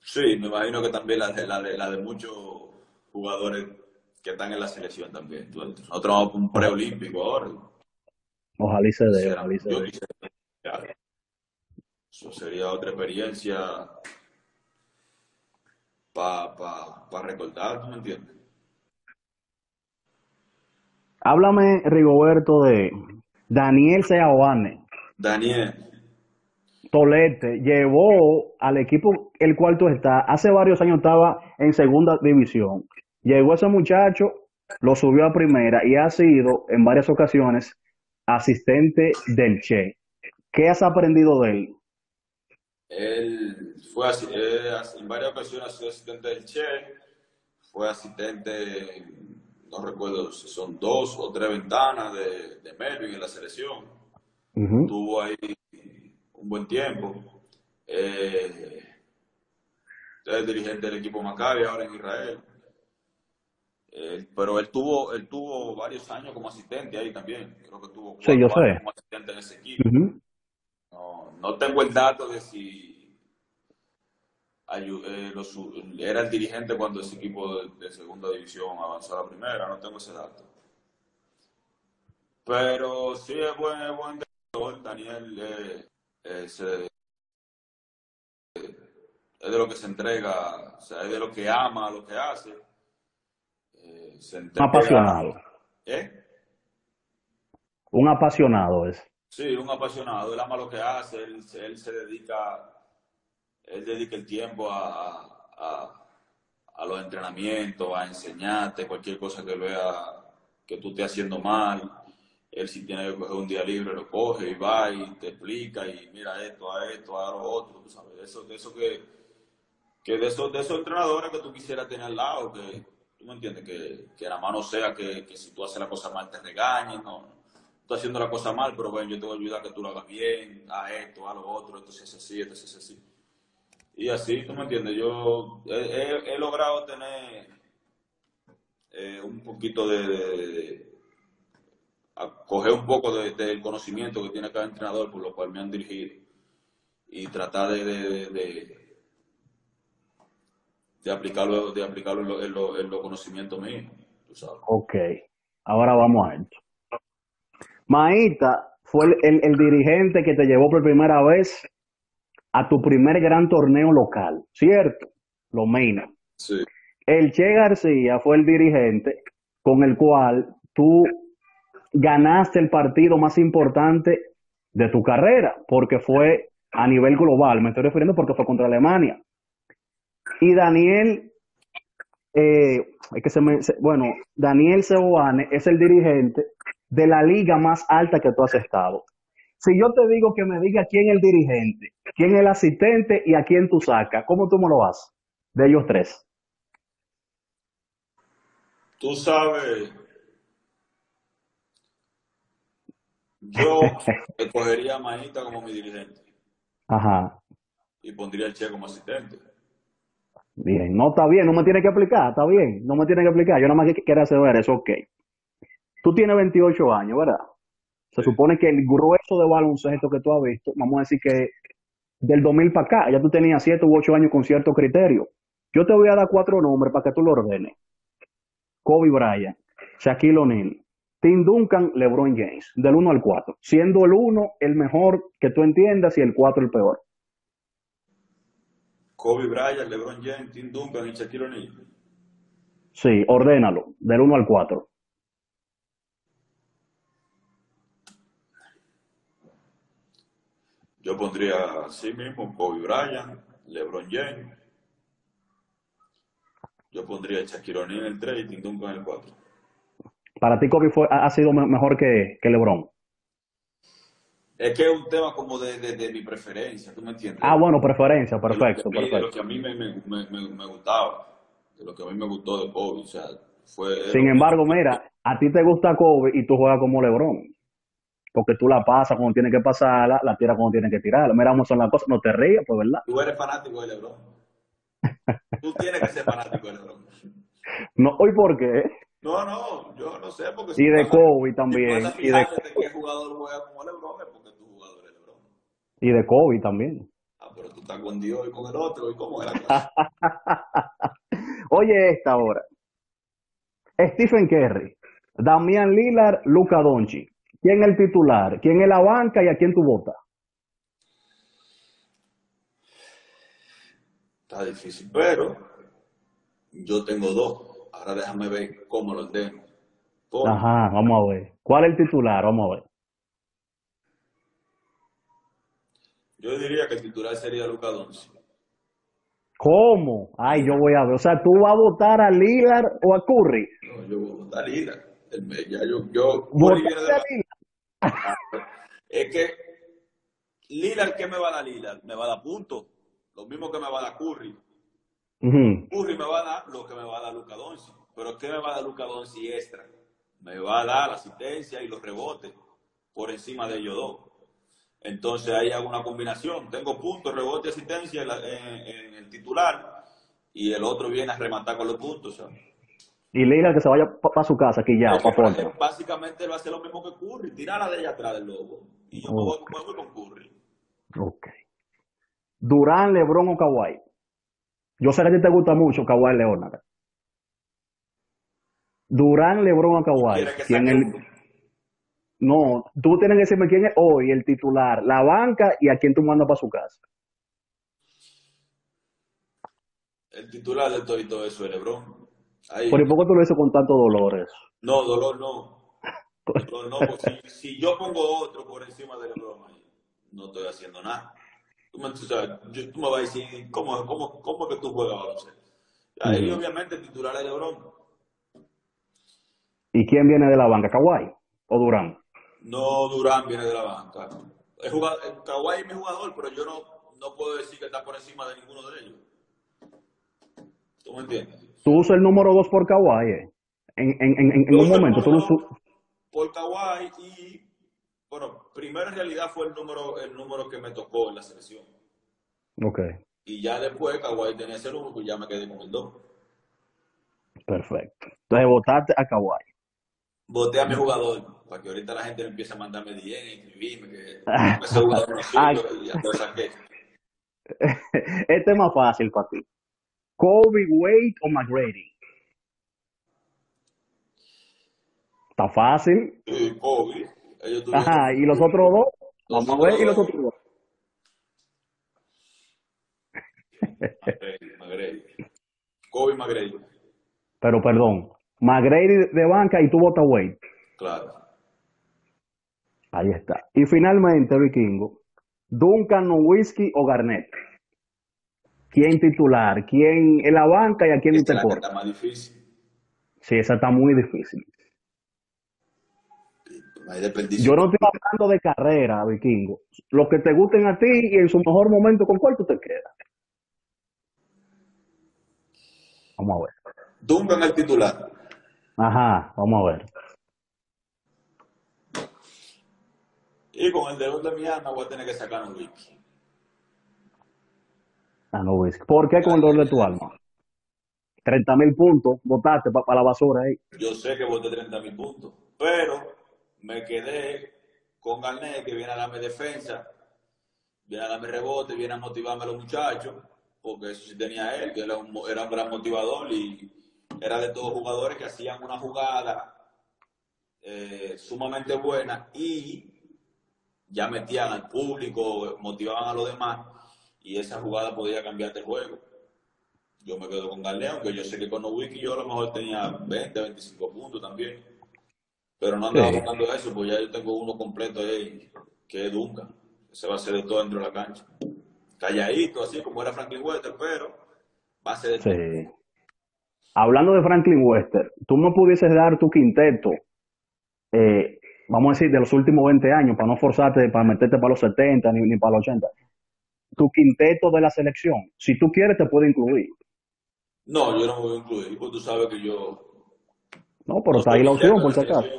Speaker 2: Sí, me imagino que también la de, la de, la de muchos jugadores que están en la selección también. Nosotros vamos un preolímpico ahora.
Speaker 1: Ojalá y se dé, ojalá y se dé.
Speaker 2: Eso sería otra experiencia para pa, pa recordar, ¿tú me entiendes?
Speaker 1: Háblame, Rigoberto, de Daniel Seoane.
Speaker 2: Daniel,
Speaker 1: Tolete llevó al equipo el cual tú estás. Hace varios años estaba en segunda división. Llegó ese muchacho, lo subió a primera y ha sido en varias ocasiones asistente del Che. ¿Qué has aprendido de él?
Speaker 2: él fue así, eh, en varias ocasiones ha sido asistente del Che, fue asistente, no recuerdo si son dos o tres ventanas de, de Melvin en la selección. Tuvo ahí un buen tiempo. Eh, es dirigente del equipo Maccabi ahora en Israel. Eh, pero él tuvo, él tuvo varios años como asistente ahí también. Creo que tuvo
Speaker 1: Sí, yo
Speaker 2: cuatro años
Speaker 1: sé.
Speaker 2: como asistente en ese equipo. No, no tengo el dato de si eh, era el dirigente cuando ese equipo de, segunda división avanzó a la primera, no tengo ese dato. Pero sí es buen, es buen entrenador, Daniel eh, eh, se- es de lo que se entrega, o sea, es de lo que ama lo que hace. Eh, se
Speaker 1: Un
Speaker 2: entrega,
Speaker 1: apasionado.
Speaker 2: ¿eh?
Speaker 1: Un apasionado es.
Speaker 2: Sí, un apasionado, él ama lo que hace, él, se- él se dedica, él dedica el tiempo a, a, a los entrenamientos, a enseñarte cualquier cosa que vea que tú estés haciendo mal. Él si tiene que coger un día libre lo coge y va y te explica y mira esto, a esto, a lo otro, tú sabes, de eso, de eso que, que de esos, de esos entrenadores que tú quisieras tener al lado, que tú me entiendes, que, que la mano sea que, que si tú haces la cosa mal te regañen, no, no estás haciendo la cosa mal, pero bueno, yo te voy a ayudar a que tú lo hagas bien, a esto, a lo otro, esto se hace así, esto se hace así. Y así, tú me entiendes, yo he, he- logrado tener eh, un poquito de- a coger un poco de- del conocimiento que tiene cada entrenador por lo cual me han dirigido y tratar de, de, de- de- de aplicarlo, de aplicarlo en, lo- en lo- en los conocimientos míos.
Speaker 1: Ok. Ahora vamos a esto. Maíta fue el, el- el dirigente que te llevó por primera vez a tu primer gran torneo local, ¿cierto? Lo menos.
Speaker 2: Sí,
Speaker 1: El Che García fue el dirigente con el cual tú ganaste el partido más importante de tu carrera, porque fue a nivel global, me estoy refiriendo porque fue contra Alemania. Y Daniel, eh, es que se me, bueno, Daniel Seoane es el dirigente de la liga más alta que tú has estado. Si yo te digo que me diga quién es el dirigente, quién es el asistente y a quién tú sacas, ¿cómo tú me lo haces? De ellos tres.
Speaker 2: tú sabes, yo escogería a Maíta como mi dirigente
Speaker 1: Ajá.
Speaker 2: y pondría al Che como asistente.
Speaker 1: Bien, no está bien, no me tiene que aplicar, está bien, no me tiene que aplicar, yo nada más que quiero saber eso, ok. Tú tienes 28 años, ¿verdad? Se
Speaker 2: Sí.
Speaker 1: supone que el grueso de baloncesto que tú has visto, vamos a decir que del 2000 para acá, ya tú tenías 7 u 8 años con cierto criterio. Yo te voy a dar cuatro nombres para que tú lo ordenes. Kobe Bryant, Shaquille O'Neal, Tim Duncan, LeBron James, del 1 al 4, siendo el 1 el mejor que tú entiendas y el 4 el peor.
Speaker 2: Kobe Bryant, LeBron James, Tim Duncan y Shaquille O'Neal.
Speaker 1: Sí, ordénalo, del 1 al 4.
Speaker 2: Yo pondría así mismo Kobe Bryant, LeBron James. Yo pondría Shaquille O'Neal en el 3 y Tim Duncan en el 4.
Speaker 1: Para ti Kobe fue, ha sido me- mejor que, que LeBron.
Speaker 2: Es que es un tema como de, de, de mi preferencia, ¿tú me entiendes?
Speaker 1: Ah, bueno, preferencia,
Speaker 2: de lo que
Speaker 1: perfecto,
Speaker 2: de lo
Speaker 1: perfecto.
Speaker 2: que a mí me, me, me, me- gustaba, de lo que a mí me gustó de Kobe, o sea, fue...
Speaker 1: Sin embargo, mira, a ti te gusta Kobe y tú juegas como LeBron. Porque tú la pasas cuando tienes que pasarla, la tiras cuando tienes que tirarla. Mira cómo son las cosas, no te rías, pues, ¿verdad?
Speaker 2: Tú eres fanático de LeBron. Tú tienes que ser fanático de LeBron.
Speaker 1: No, ¿hoy por qué?
Speaker 2: No, no, yo no sé, porque
Speaker 1: Y de Kobe también, y de,
Speaker 2: qué jugador juega como LeBron, es porque tu jugador es LeBron.
Speaker 1: y de Kobe también.
Speaker 2: Ah, pero tú estás con Dios y con el otro, ¿y cómo es la cosa?
Speaker 1: Oye esta ahora. Stephen Curry, Damian Lillard, Luca Doncic. ¿Quién es el titular? ¿Quién es la banca y a quién tú votas?
Speaker 2: Está difícil, pero yo tengo dos. Ahora déjame ver cómo lo ordeno. Por-
Speaker 1: Ajá, vamos a ver. ¿Cuál es el titular? Vamos a ver.
Speaker 2: Yo diría que el titular sería Luca Doncic.
Speaker 1: ¿Cómo? Ay, yo voy a ver. O sea, ¿tú vas a votar a Lillard o a Curry?
Speaker 2: No, yo voy a votar Lillard. El me- ya yo, yo, de
Speaker 1: ¿Votaste a Lillard?
Speaker 2: Es que Lillard, ¿qué me va a dar Lillard? Me va a dar puntos. Lo mismo que me va a dar Curry. Curry me va a dar lo que me va a dar Luca Doncic. Pero ¿qué me va a dar Luca Doncic extra? Me va a dar la asistencia y los rebotes por encima de ellos dos. Entonces ahí hago una combinación. Tengo puntos, rebote asistencia en, la- en- en el titular y el otro viene a rematar con los puntos. ¿sabes?
Speaker 1: Y Lillard que se vaya para su casa, aquí ya, para Portland.
Speaker 2: básicamente va a hacer lo mismo que Curry, tirarla de ella atrás del lobo. Y yo me voy, me voy con Curry.
Speaker 1: Ok. Durán, Lebron o Kawhi. Yo sé que a ti te gusta mucho Kawhi Leonard. Durán, Lebron o Kawhi.
Speaker 2: ¿Quieres que
Speaker 1: ¿Quién el-? No, tú tienes que decirme quién es hoy el titular, la banca y a quién tú mandas para su casa.
Speaker 2: El titular de todo y todo eso es LeBron. Ahí.
Speaker 1: Por poco tú lo dices con tanto dolor eso.
Speaker 2: No, dolor no. Dolor no, si, si yo pongo otro por encima de LeBron ahí, no estoy haciendo nada. Tú me, o sea, yo- tú me vas a decir, ¿cómo, cómo, cómo es que tú juegas baloncesto? Ahí obviamente el titular es LeBron.
Speaker 1: ¿Y quién viene de la banca? ¿Kawhi o Durán?
Speaker 2: No Durán viene de la banca. El jugador, el Kawhi es mi jugador, pero yo no, no puedo decir que está por encima de ninguno de ellos. ¿Tú me entiendes?
Speaker 1: Tú usas el número 2 por Kawhi, eh. En, en, en, un momento, tú lo usas.
Speaker 2: por Kawhi y bueno, primero en realidad fue el número el número que me tocó en la selección.
Speaker 1: Ok,
Speaker 2: Y ya después Kawhi tenía ese número, pues ya me quedé con el 2.
Speaker 1: perfecto. Entonces votaste a Kawhi.
Speaker 2: Voté a mi jugador, para que ahorita la gente me empiece a mandarme DM, escribirme, que ese jugador no sirve, y ya lo saqué.
Speaker 1: Este es más fácil para ti. Kobe, Wade o McGrady. Está fácil.
Speaker 2: Sí, Kobe, ellos tuvieron-
Speaker 1: Ajá, y los otros dos.
Speaker 2: Los
Speaker 1: ver, y los
Speaker 2: otros
Speaker 1: dos.
Speaker 2: McGrady. Kobe McGrady,
Speaker 1: Pero perdón, McGrady de- banca y tú votas Wade.
Speaker 2: claro.
Speaker 1: Ahí está. Y finalmente, Vikingo, Duncan, Nowitzki o Garnett. ¿Quién titular? ¿Quién en la banca y a quién
Speaker 2: Esta
Speaker 1: te
Speaker 2: la que está más difícil.
Speaker 1: Sí, esa está muy difícil.
Speaker 2: Hay desperdicio.
Speaker 1: Yo no estoy hablando de carrera, Vikingo. Los que te gusten a ti y en su mejor momento, ¿con cuál tú te quedas? Vamos a ver.
Speaker 2: Duncan el titular.
Speaker 1: Ajá, vamos a ver.
Speaker 2: Y con el dedo de mi alma voy a tener que sacar un wiki.
Speaker 1: A Nowitzki. ¿Por qué con el dolor de tu alma? 30 mil puntos, votaste para la basura ahí.
Speaker 2: Yo sé que voté 30 mil puntos, pero me quedé con Garnet, que viene a darme defensa, viene a darme rebote, viene a motivarme a los muchachos, porque eso sí tenía él, que era un, era un gran motivador y era de todos jugadores que hacían una jugada eh, sumamente buena y ya metían al público, motivaban a los demás y esa jugada podía cambiarte el juego. Yo me quedo con Garnet, aunque yo sé que con Wiki yo a lo mejor tenía 20, 25 puntos también. Pero no andaba
Speaker 1: Sí.
Speaker 2: buscando eso, pues ya yo tengo uno completo ahí, que es Duncan. Ese va a ser de todo dentro de la cancha. Calladito, así como era Franklin Wester, pero va a ser de todo.
Speaker 1: Sí. Hablando de Franklin Wester, tú me pudieses dar tu quinteto, eh, vamos a decir, de los últimos 20 años, para no forzarte, para meterte para los 70 ni, ni para los 80. Tu quinteto de la selección, si tú quieres, te puedo incluir.
Speaker 2: No, yo no me voy a incluir, porque tú sabes que yo...
Speaker 1: No, pero está ahí la opción, por si acaso.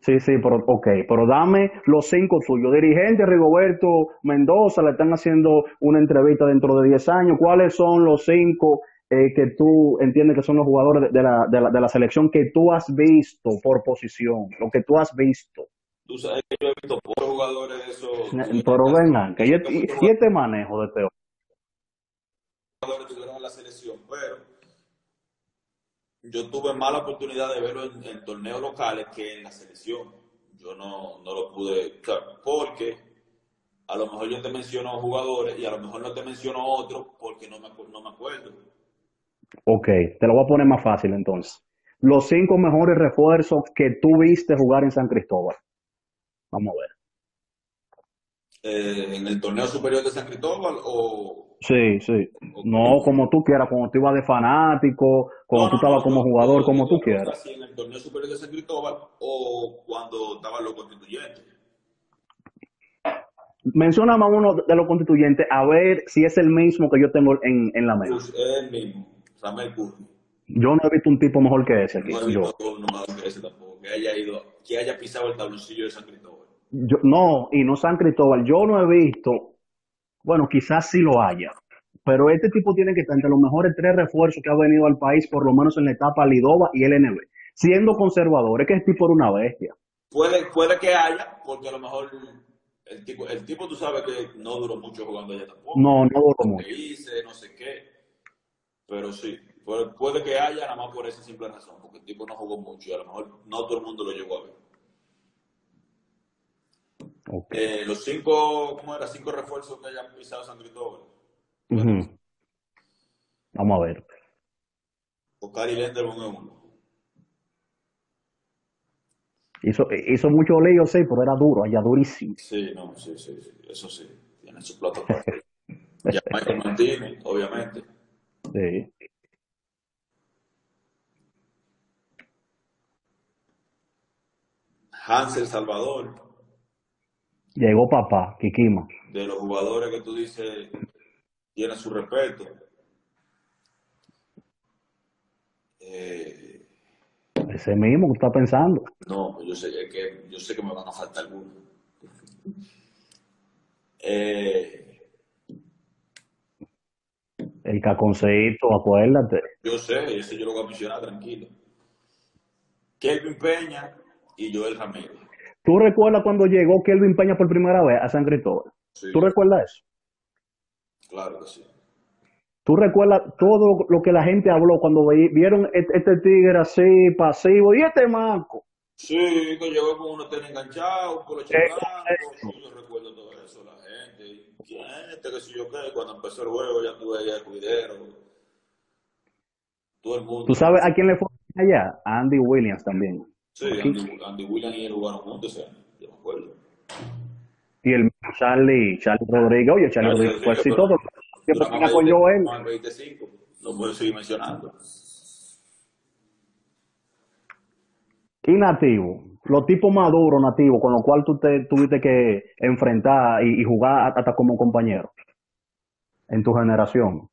Speaker 1: Sí, sí, pero ok, pero dame los cinco tuyos. Dirigente Rigoberto Mendoza, le están haciendo una entrevista dentro de 10 años. ¿Cuáles son los cinco eh, que tú entiendes que son los jugadores de, la, de, la, de la selección que tú has visto por posición? Lo que tú has visto.
Speaker 2: Tú sabes que yo he visto pocos jugadores de esos...
Speaker 1: Pero vengan, que yo, y, y este manejo de Teo.
Speaker 2: jugadores estuvieron en la selección, pero yo tuve mala oportunidad de verlo en, en torneos locales que en la selección. Yo no, no lo pude, porque a lo mejor yo te menciono jugadores y a lo mejor no te menciono otros porque no me, no me acuerdo.
Speaker 1: Ok, te lo voy a poner más fácil entonces. Los cinco mejores refuerzos que tú viste jugar en San Cristóbal. Vamos a ver.
Speaker 2: Eh, ¿En el torneo superior de San Cristóbal o...?
Speaker 1: Sí, sí. No, como tú quieras, como tú ibas de fanático, como tú estabas como jugador, como tú quieras.
Speaker 2: ¿En el torneo superior de San Cristóbal o cuando estaban los constituyentes?
Speaker 1: Menciona más uno de los constituyentes, a ver si es el mismo que yo tengo en, en la mesa.
Speaker 2: Pues es el mismo, Samuel Curry.
Speaker 1: Yo no he visto un tipo mejor que ese aquí.
Speaker 2: No he
Speaker 1: yo.
Speaker 2: visto uno mejor que ese tampoco, que haya ido, que haya pisado el tabloncillo de San Cristóbal.
Speaker 1: Yo, no, y no San Cristóbal. Yo no he visto, bueno, quizás sí lo haya, pero este tipo tiene que estar entre los mejores tres refuerzos que ha venido al país, por lo menos en la etapa Lidova y LNB. Siendo conservador, es que este tipo era una bestia.
Speaker 2: Puede, puede que haya, porque a lo mejor el tipo, el tipo tú sabes que no duró mucho jugando allá tampoco.
Speaker 1: No, no duró mucho.
Speaker 2: Hice, no sé qué. Pero sí, puede, puede que haya, nada más por esa simple razón, porque el tipo no jugó mucho y a lo mejor no todo el mundo lo llegó a ver.
Speaker 1: Okay.
Speaker 2: Eh, los cinco, ¿cómo era? Cinco refuerzos que hayan pisado San Cristóbal.
Speaker 1: Vamos a ver.
Speaker 2: Oscar y Lenderman es uno.
Speaker 1: Hizo, hizo mucho lío, sí, pero era duro, allá durísimo.
Speaker 2: Sí, no, sí, sí, sí, eso sí, tiene su plato. Ya Michael Martínez, obviamente.
Speaker 1: Sí.
Speaker 2: Hansel Salvador,
Speaker 1: Llegó papá, Kikima.
Speaker 2: de los jugadores que tú dices tienen su respeto. Eh,
Speaker 1: Ese mismo que está pensando.
Speaker 2: no, yo sé que yo sé que me van a faltar algunos. Eh,
Speaker 1: El caconcito, acuérdate.
Speaker 2: yo sé, ese yo lo voy a mencionar tranquilo. Kelvin Peña y Joel Ramírez.
Speaker 1: ¿Tú recuerdas cuando llegó Kelvin Peña por primera vez a San Cristóbal?
Speaker 2: Sí,
Speaker 1: ¿Tú recuerdas eso?
Speaker 2: claro que sí.
Speaker 1: ¿Tú recuerdas todo lo que la gente habló cuando vi- vieron este, este tigre así, pasivo, y este manco?
Speaker 2: Sí, que llegó con unos tenis enganchados, por los blancos, yo recuerdo todo eso, la gente, quién es este, que si yo qué, cuando empezó el juego ya tuve ahí el cuidero, todo el mundo.
Speaker 1: ¿Tú sabes a quién le fue allá? A Andy Williams también.
Speaker 2: Sí, Andy, Andy Williams y él jugaron juntos, ese año, yo me acuerdo.
Speaker 1: Y el Charlie, Charlie Rodríguez, oye, Charlie
Speaker 2: Charlie
Speaker 1: Rodríguez fue
Speaker 2: Rodríguez,
Speaker 1: exitoso. Siempre
Speaker 2: Duramos
Speaker 1: tenía con
Speaker 2: 20,
Speaker 1: Joel.
Speaker 2: duramos 25, lo puedo seguir mencionando.
Speaker 1: Y nativo, los tipos maduros nativos con los cuales tú te tuviste que enfrentar y, y jugar hasta como compañero en tu generación.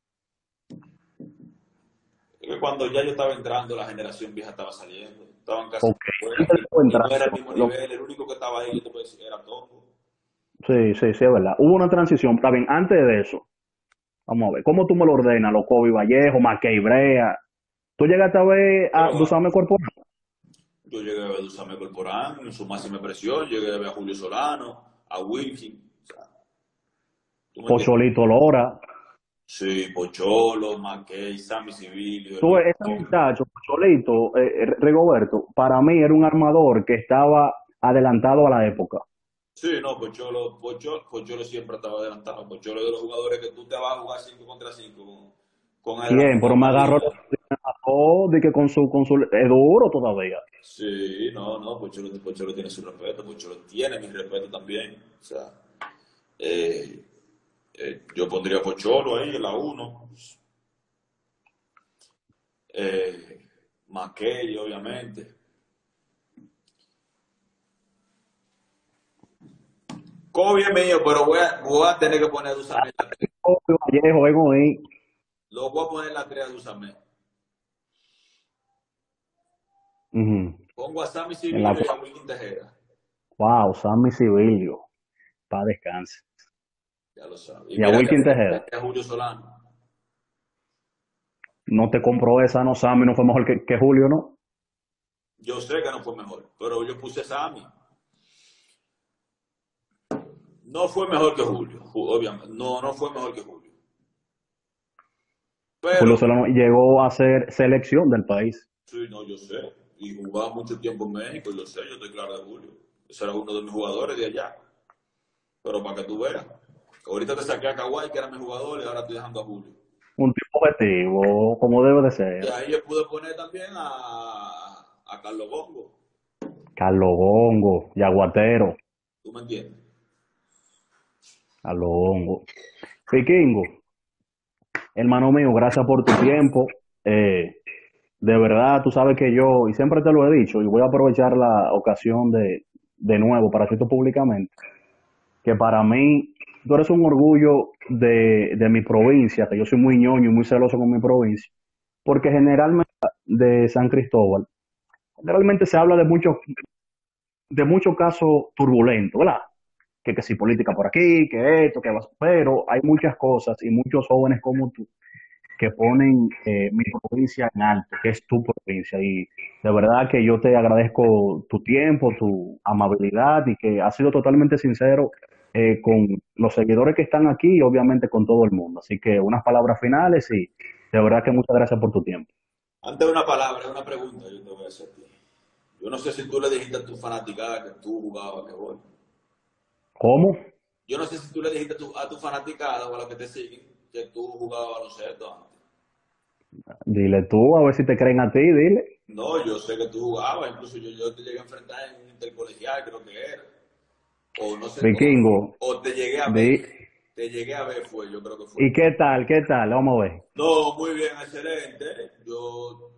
Speaker 2: Que cuando ya yo estaba entrando, la generación vieja estaba saliendo, estaban casi
Speaker 1: Ok.
Speaker 2: fuera,
Speaker 1: entrar,
Speaker 2: no era el mismo
Speaker 1: lo-
Speaker 2: nivel, el único que estaba ahí, yo te puedo decir, era Topo.
Speaker 1: Sí, sí, sí, es verdad. Hubo una transición. Está bien, antes de eso, vamos a ver, ¿cómo tú me lo ordenas? Los Kobe Vallejo, Mackey Brea. ¿Tú llegaste a ver a. Dusame Corporal?
Speaker 2: Yo llegué a ver a Dusame Corporán en su máxima expresión, llegué a ver a Julio Solano, a Wilkin. O sea.
Speaker 1: Pocholito Lora.
Speaker 2: Sí, Pocholo, Mackey, Sammy Civilio.
Speaker 1: Tú, ese muchacho, Pocholito, eh, Rigoberto, para mí era un armador que estaba adelantado a la época.
Speaker 2: Sí, no, Pocholo, Pocholo, Pocholo siempre estaba adelantado. Pocholo es de los jugadores que tú te vas a jugar 5 contra 5 con, el-
Speaker 1: Bien, pero me agarró de que con su, con su, es duro todavía.
Speaker 2: Sí, no, no, Pocholo, Pocholo tiene su respeto, Pocholo tiene mi respeto también. O sea, eh, eh, yo pondría Pocholo ahí en la 1. Eh, Mackey, obviamente. Kobe mío, pero voy a, voy a tener que poner a Dusame. en la tres.
Speaker 1: Kobe Vallejo, ven ahí.
Speaker 2: Lo voy a poner la 3 a Dusame.
Speaker 1: Ujú.
Speaker 2: Pongo a Sammy Civilio
Speaker 1: la-
Speaker 2: y a Wilkin Tejera.
Speaker 1: Wow, Sammy Civilio. Pa' descanse.
Speaker 2: Ya lo sabes.
Speaker 1: Y a
Speaker 2: mira
Speaker 1: Wilkin Tejeda.
Speaker 2: que a Julio Solano.
Speaker 1: No te compró esa, no, Sammy no fue mejor que, que Julio, ¿no?
Speaker 2: Yo sé que no fue mejor, pero yo puse a Sammy. No fue mejor que Julio, ju- obviamente. No, no fue mejor que Julio. Pero,
Speaker 1: Julio Solano llegó a ser selección del país.
Speaker 2: sí, no, yo sé. Y jugaba mucho tiempo en México, yo sé, yo estoy claro de Julio. Ese era uno de mis jugadores de allá. Pero para que tú veas. Ahorita te saqué a Kawhi, que era mi jugador, y ahora estoy dejando a Julio.
Speaker 1: Un tipo objetivo, como debe de ser.
Speaker 2: Y ahí yo pude poner también a, a Carlos Gongo.
Speaker 1: Carlos Gongo, Yaguatero.
Speaker 2: ¿Tú me entiendes?
Speaker 1: Carlos Gongo. Piquingo, hermano mío, gracias por tu tiempo. Eh, de verdad, tú sabes que yo, y siempre te lo he dicho, y voy a aprovechar la ocasión de, de nuevo para decirlo públicamente, que para mí tú eres un orgullo de, de mi provincia, que yo soy muy ñoño y muy celoso con mi provincia, porque generalmente de San Cristóbal, generalmente se habla de muchos de muchos casos turbulentos, ¿verdad? Que, que si política por aquí, que esto, que vas, pero hay muchas cosas y muchos jóvenes como tú que ponen eh, mi provincia en alto, que es tu provincia. Y de verdad que yo te agradezco tu tiempo, tu amabilidad y que has sido totalmente sincero eh, con los seguidores que están aquí y obviamente con todo el mundo. Así que unas palabras finales y de verdad que muchas gracias por tu tiempo.
Speaker 2: Antes de una palabra, una pregunta yo te voy a hacer a ti. Yo no sé si tú le dijiste a tu fanaticada que tú jugabas que voy.
Speaker 1: ¿Cómo?
Speaker 2: Yo no sé si tú le dijiste a tu, a tu fanaticada o a los que te siguen que tú jugabas baloncesto antes.
Speaker 1: Dile tú, a ver si te creen a ti, dile.
Speaker 2: No, yo sé que tú jugabas, incluso yo, yo te llegué a enfrentar en intercolegial, creo que era. O no sé.
Speaker 1: Vikingo.
Speaker 2: O, o te llegué a ver. Te llegué a ver, fue, yo creo que fue.
Speaker 1: ¿Y qué tal? ¿Qué tal? Vamos a ver.
Speaker 2: No, muy bien, excelente. Yo,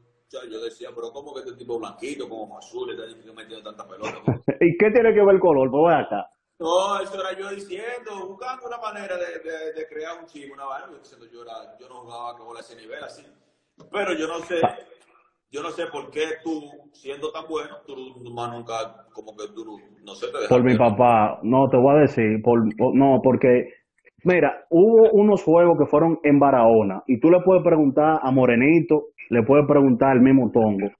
Speaker 2: yo decía, pero ¿cómo que este tipo blanquito, como azul, está metiendo tanta pelota?
Speaker 1: ¿Y qué tiene que ver el color? Pues acá.
Speaker 2: No, eso era yo diciendo, buscando una manera de, de, de crear un chimo, una vaina, yo diciendo yo era, yo no jugaba con a ese nivel así. Pero yo no sé, yo no sé por qué tú, siendo tan bueno, tú más nunca, como que tú, no sé, te
Speaker 1: Por mi papá, no te voy a decir, por, por- no, porque, mira, hubo unos juegos que fueron en Barahona y tú le puedes preguntar a Morenito, le puedes preguntar al mismo Tongo,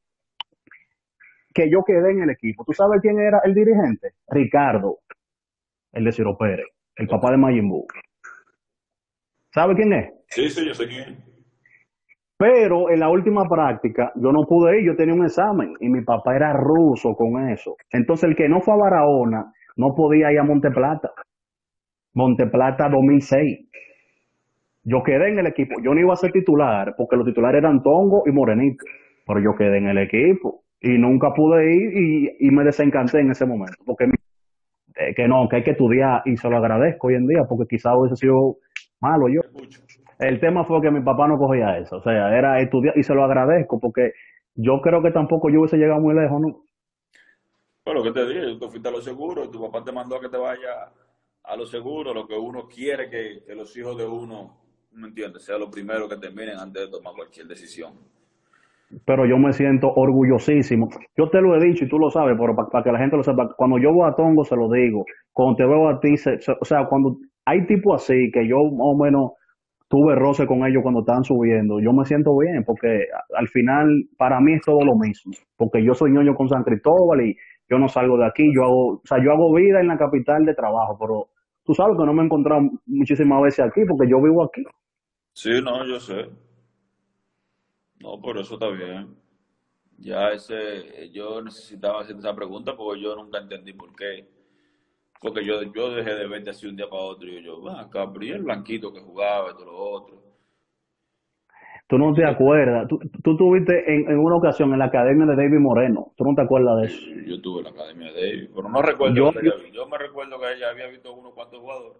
Speaker 1: que yo quedé en el equipo. ¿Tú sabes quién era el dirigente? Ricardo, el de Ciro Pérez, el papá de Majin Buu. ¿Sabe quién es?
Speaker 2: Sí, sí, yo sé quién. es.
Speaker 1: Pero en la última práctica yo no pude ir, yo tenía un examen y mi papá era ruso con eso. Entonces el que no fue a Barahona no podía ir a Monteplata. Monteplata 2006. Yo quedé en el equipo. Yo no iba a ser titular porque los titulares eran Tongo y Morenito. Pero yo quedé en el equipo y nunca pude ir y, me desencanté en ese momento. Porque que no, que hay que estudiar y se lo agradezco hoy en día porque quizás hubiese sido malo yo. El tema fue que mi papá no cogía eso, o sea, era estudiar y se lo agradezco porque yo creo que tampoco yo hubiese llegado muy lejos, ¿no?
Speaker 2: Pero que te dije, tú fuiste a lo seguro y tu papá te mandó a que te vaya a lo seguro, lo que uno quiere que, que los hijos de uno, ¿me entiendes? Sea lo primero que terminen antes de tomar cualquier decisión.
Speaker 1: Pero yo me siento orgullosísimo. Yo te lo he dicho y tú lo sabes, pero para que la gente lo sepa, cuando yo veo a Tongo se lo digo, cuando te veo a ti, se- se- o sea, cuando hay tipos así que yo más o menos tuve roce con ellos cuando estaban subiendo, yo me siento bien porque al final para mí es todo lo mismo, porque yo soy ñoño con San Cristóbal y yo no salgo de aquí, yo hago, o sea, yo hago vida en la capital de trabajo, pero tú sabes que no me he encontrado muchísimas veces aquí porque yo vivo aquí.
Speaker 2: Sí, no, yo sé. No, por eso está bien. Ya ese, yo necesitaba hacer esa pregunta porque yo nunca entendí por qué. Porque yo, yo dejé de verte así un día para otro y yo, va, Gabriel Blanquito que jugaba y todo lo otro.
Speaker 1: Tú no te acuerdas, tú, tú estuviste en, en una ocasión en la academia de David Moreno, tú no te acuerdas de eso.
Speaker 2: Yo tuve la academia de David, pero no recuerdo
Speaker 1: Yo-.
Speaker 2: Yo me recuerdo que ella había visto unos cuantos jugadores.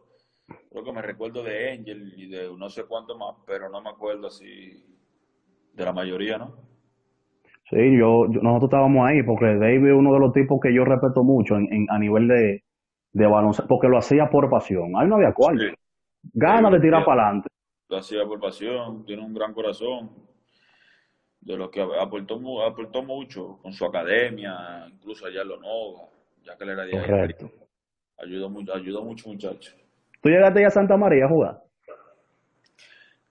Speaker 2: Creo que me recuerdo de Angel y de no sé cuánto más, pero no me acuerdo así de la mayoría, ¿no?
Speaker 1: Sí, yo, yo- nosotros estábamos ahí porque David es uno de los tipos que yo respeto mucho en, en- a nivel de, de baloncesto, porque lo hacía por pasión. Ahí no había cuarto.
Speaker 2: Sí.
Speaker 1: Ganas de tirar para adelante.
Speaker 2: Lo hacía por pasión, tiene un gran corazón, de los que aportó, mu- aportó mucho con su academia, incluso allá en Lonova, ya que él era de.
Speaker 1: Correcto.
Speaker 2: Ayudó, mucho ayudó mucho, muchacho.
Speaker 1: ¿Tú llegaste ya a Santa María a jugar?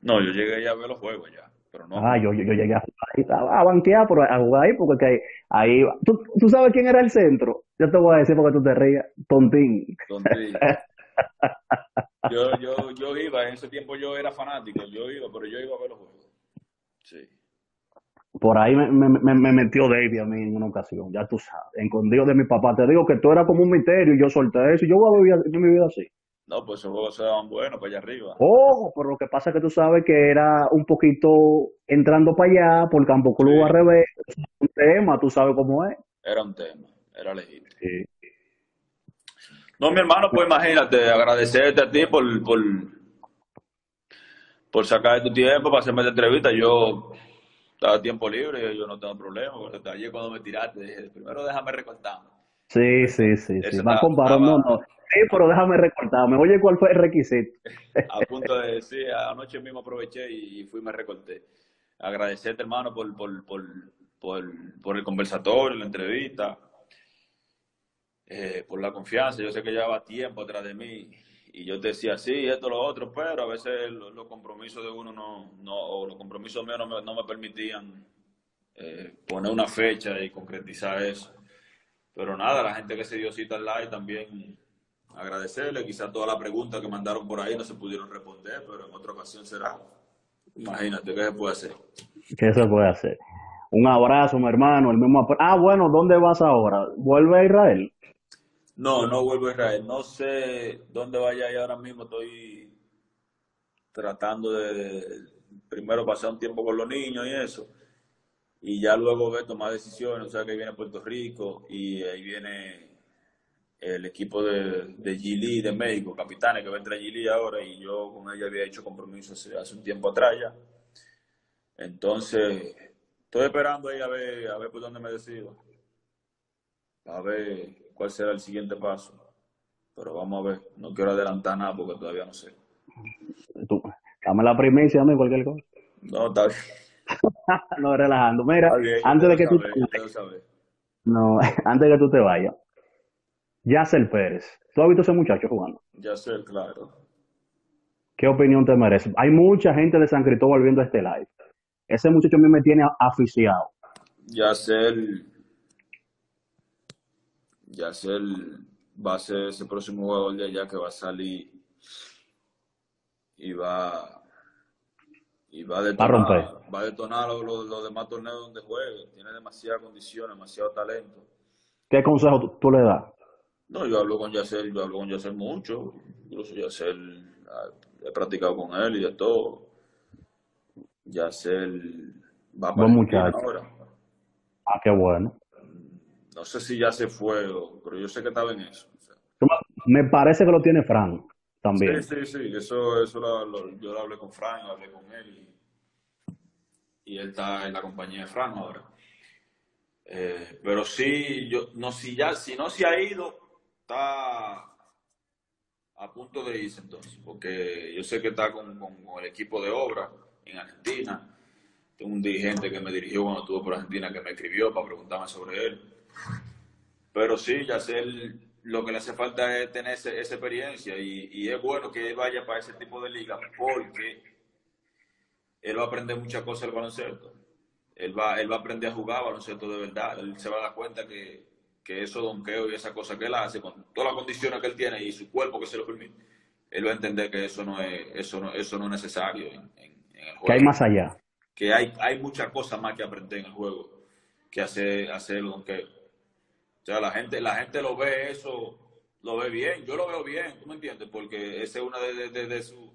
Speaker 2: No, yo llegué ya a ver los juegos ya, pero no.
Speaker 1: Ah, yo, yo, yo llegué a jugar ahí, a, a banquear, pero a jugar ahí porque que ahí... ¿Tú, ¿Tú sabes quién era el centro? Yo te voy a decir porque tú te rías. Tontín.
Speaker 2: Yo, yo, yo iba, en ese tiempo yo era fanático, yo iba, pero yo iba a ver los juegos. Sí.
Speaker 1: Por ahí me, me, me- me metió David a mí en una ocasión, ya tú sabes, escondido de mi papá. Te digo que tú eras como un misterio y yo solté eso y yo voy a vivir mi vida así.
Speaker 2: No, pues esos juegos se daban buenos para allá arriba.
Speaker 1: Oh, pero lo que pasa es que tú sabes que era un poquito entrando para allá por Campo Club
Speaker 2: Sí.
Speaker 1: al revés. Es un tema, tú sabes cómo es.
Speaker 2: Era un tema, era legítimo.
Speaker 1: Sí.
Speaker 2: No, mi hermano, pues imagínate, agradecerte a ti por, por, por sacar tu tiempo para hacerme esta entrevista. Yo estaba a tiempo libre, yo no tengo problema. porque Ayer cuando me tiraste, dije, primero déjame recortarme.
Speaker 1: Sí, sí, sí, sí.
Speaker 2: Estaba,
Speaker 1: comparado, no, no. Sí, pero déjame recortarme. Oye, ¿cuál fue el requisito?
Speaker 2: a punto de decir, anoche mismo aproveché y fui y me recorté. Agradecerte, hermano, por, por, por, por, por el conversatorio, la entrevista, eh, por la confianza. Yo sé que llevaba tiempo atrás de mí y yo te decía, sí, esto, lo otro, pero a veces los, compromisos de uno no, no, o los compromisos míos no me, no me permitían eh, poner una fecha y concretizar eso. Pero nada, la gente que se dio cita al live también agradecerle. Quizás todas las preguntas que mandaron por ahí no se pudieron responder, pero en otra ocasión será. Imagínate, ¿qué se puede hacer?
Speaker 1: ¿Qué se puede hacer? Un abrazo, mi hermano. El mismo Ah, bueno, ¿dónde vas ahora? ¿Vuelve a Israel?
Speaker 2: No, no vuelvo a Israel. No sé dónde vaya y ahora mismo estoy tratando de, de primero pasar un tiempo con los niños y eso. Y ya luego ver tomar decisiones. O sea que viene Puerto Rico y ahí viene el equipo de, de Gili de México, capitanes que va a entrar Gili ahora y yo con ella había hecho compromiso hace, hace un tiempo atrás ya. Entonces, estoy esperando ahí a ver, a ver por dónde me decido. A ver cuál será el siguiente paso. Pero vamos a ver. No quiero adelantar nada porque todavía no sé.
Speaker 1: Tú, dame la primicia, dame cualquier cosa.
Speaker 2: No, está bien.
Speaker 1: no, relajando. Mira,
Speaker 2: bien,
Speaker 1: antes de que tú
Speaker 2: saber.
Speaker 1: no, antes de que tú te vayas, Yacel Pérez, ¿tú has visto a ese muchacho jugando?
Speaker 2: Ya sé, claro.
Speaker 1: ¿Qué opinión te merece? Hay mucha gente de San Cristóbal viendo este live. Ese muchacho a mí me tiene aficiado.
Speaker 2: Ya sé el. Ya sé el. Va a ser ese próximo jugador de allá que va a salir y va. Y va a
Speaker 1: Va a
Speaker 2: detonar,
Speaker 1: romper.
Speaker 2: va a detonar los, los- los demás torneos donde juegue. Tiene demasiadas condiciones, demasiado talento.
Speaker 1: ¿Qué consejo tú, tú le das?
Speaker 2: No, yo hablo con Yacel, yo hablo con Yacel mucho. Incluso Yacel, he practicado con él y de todo. Yacel va para
Speaker 1: Buen muchacho.
Speaker 2: ahora.
Speaker 1: Ah, qué bueno.
Speaker 2: No sé si ya se fue, pero yo sé que estaba en eso. O sea,
Speaker 1: Tú Me parece que lo tiene Fran
Speaker 2: sí,
Speaker 1: también.
Speaker 2: sí, sí, eso, eso lo- lo- yo lo hablé con Fran, hablé con él y, y él está en la compañía de Fran ahora. Eh, pero sí, yo no si ya, si no se ha ido, está a punto de irse entonces, porque yo sé que está con, el equipo de obra en Argentina. Tengo un dirigente que me dirigió cuando estuve por Argentina que me escribió para preguntarme sobre él. Pero sí, ya sé, lo que le hace falta es tener esa experiencia y, y es bueno que él vaya para ese tipo de liga porque él va a aprender muchas cosas del baloncesto. Él va, él va a aprender a jugar baloncesto de verdad. Él se va a dar cuenta que, que eso donqueo y esa cosa que él hace, con todas las condiciones que él tiene y su cuerpo que se lo permite, él va a entender que eso no es, eso no, eso no es necesario en, en- en el
Speaker 1: Que hay
Speaker 2: juego.
Speaker 1: más allá.
Speaker 2: Que hay, hay muchas cosas más que aprender en el juego que hacer, hacer el donqueo. O sea, la gente, la gente lo ve eso, lo ve bien. Yo lo veo bien, ¿tú me entiendes? Porque esa es una de, de, de- de su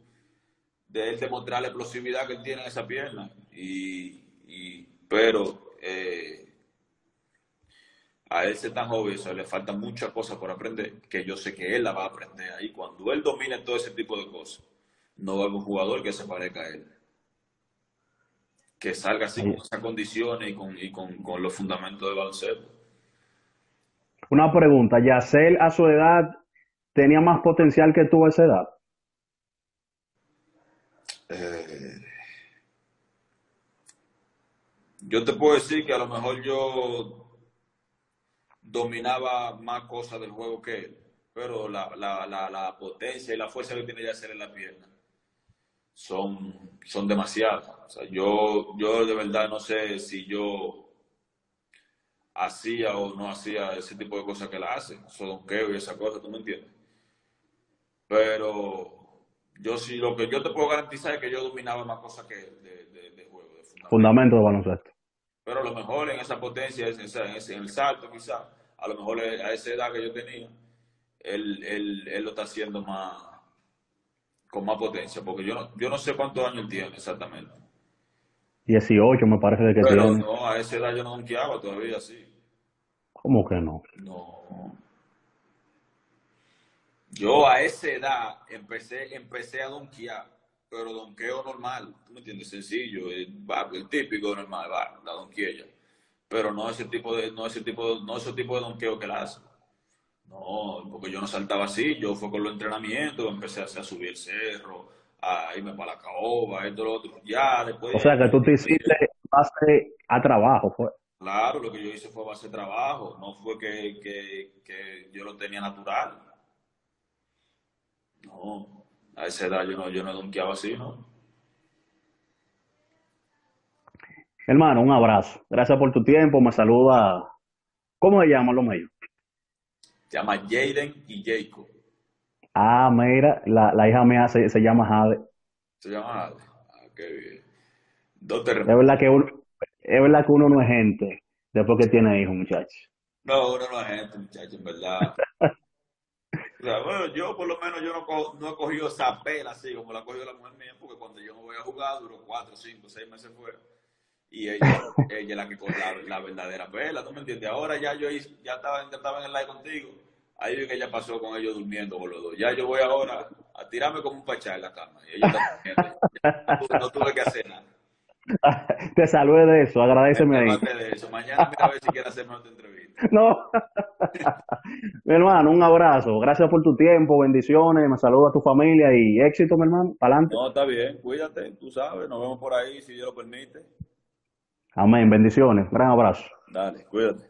Speaker 2: de él demostrar la explosividad que él tiene en esa pierna. Y, y- pero eh, a él ser tan joven, eso, le faltan muchas cosas por aprender, que yo sé que él la va a aprender ahí. Cuando él domine todo ese tipo de cosas, no va a haber un jugador que se parezca a él. Que salga así con esas condiciones y con, y con, con los fundamentos del baloncesto.
Speaker 1: Una pregunta, ¿Yacel a su edad tenía más potencial que tú a esa edad?
Speaker 2: Eh, yo te puedo decir que a lo mejor yo dominaba más cosas del juego que él, pero la, la, la, la potencia y la fuerza que tiene Yacel en la pierna son, son demasiadas. O sea, yo, yo de verdad no sé si yo hacía o no hacía ese tipo de cosas que él hace, esos donqueos y esas cosas, ¿tú me entiendes? Pero yo sí, lo que yo te puedo garantizar es que yo dominaba más cosas que él de, de, de juego, de fundamento.
Speaker 1: Fundamento de baloncesto.
Speaker 2: Pero lo mejor en esa potencia, en, esa- en en el salto quizás, a lo mejor a esa edad que yo tenía, él, él, él lo está haciendo más, con más potencia, porque yo no, yo no sé cuántos años tiene exactamente.
Speaker 1: 18 me parece de que
Speaker 2: Pero
Speaker 1: tiene.
Speaker 2: no, a esa edad yo no donkeaba todavía así.
Speaker 1: ¿Cómo que no?
Speaker 2: No. Yo a esa edad empecé, empecé a donkear, pero donqueo normal, ¿tú me entiendes? Sencillo, el, va, el típico normal, va, la donquilla. Pero no ese tipo de, no ese tipo no ese tipo de donqueo que la hace. No, porque yo no saltaba así, yo fue con los entrenamientos, empecé a, a subir el cerro, a irme para la caoba, esto, lo otro. Ya, después.
Speaker 1: O sea que tú te hiciste base a trabajo, fue.
Speaker 2: Claro, lo que yo hice fue base de trabajo, no fue que, que, que yo lo tenía natural. No, a esa edad yo no, yo no donkeaba así, ¿no?
Speaker 1: Hermano, un abrazo. Gracias por tu tiempo. Me saluda. ¿Cómo se llaman los medios?
Speaker 2: Se llama Jaden y Jacob.
Speaker 1: Ah, mira, la, la hija mía se, se llama Jade.
Speaker 2: Se llama Ale. Ah, qué bien. Dos
Speaker 1: Es verdad que uno, es verdad que uno no es gente después que tiene hijos, muchachos.
Speaker 2: No, uno no es gente, muchacho, en verdad. O sea, bueno, yo por lo menos yo no, co- no he cogido esa pela así como la ha cogido la mujer mía, porque cuando yo no voy a jugar duró cuatro, cinco, seis meses fuera. Y ella, ella es la que coge la, la verdadera pela, ¿tú me entiendes? Ahora ya yo ya estaba, ya estaba en el live contigo, ahí vi que ella pasó con ellos durmiendo con dos. Ya yo voy ahora a tirarme como un pachá en la cama. Y durmiendo. Ya no, no tuve que hacer nada.
Speaker 1: Te saludé de eso, agradeceme ahí.
Speaker 2: De eso, mañana mira a ver si quiere hacerme otra entrevista.
Speaker 1: No. mi hermano, un abrazo. Gracias por tu tiempo, bendiciones. Me saluda a tu familia y éxito, mi hermano. Para adelante.
Speaker 2: No, está bien, cuídate, tú sabes, nos vemos por ahí si Dios lo permite.
Speaker 1: Amén. Bendiciones. Gran abrazo.
Speaker 2: Dale, cuídate.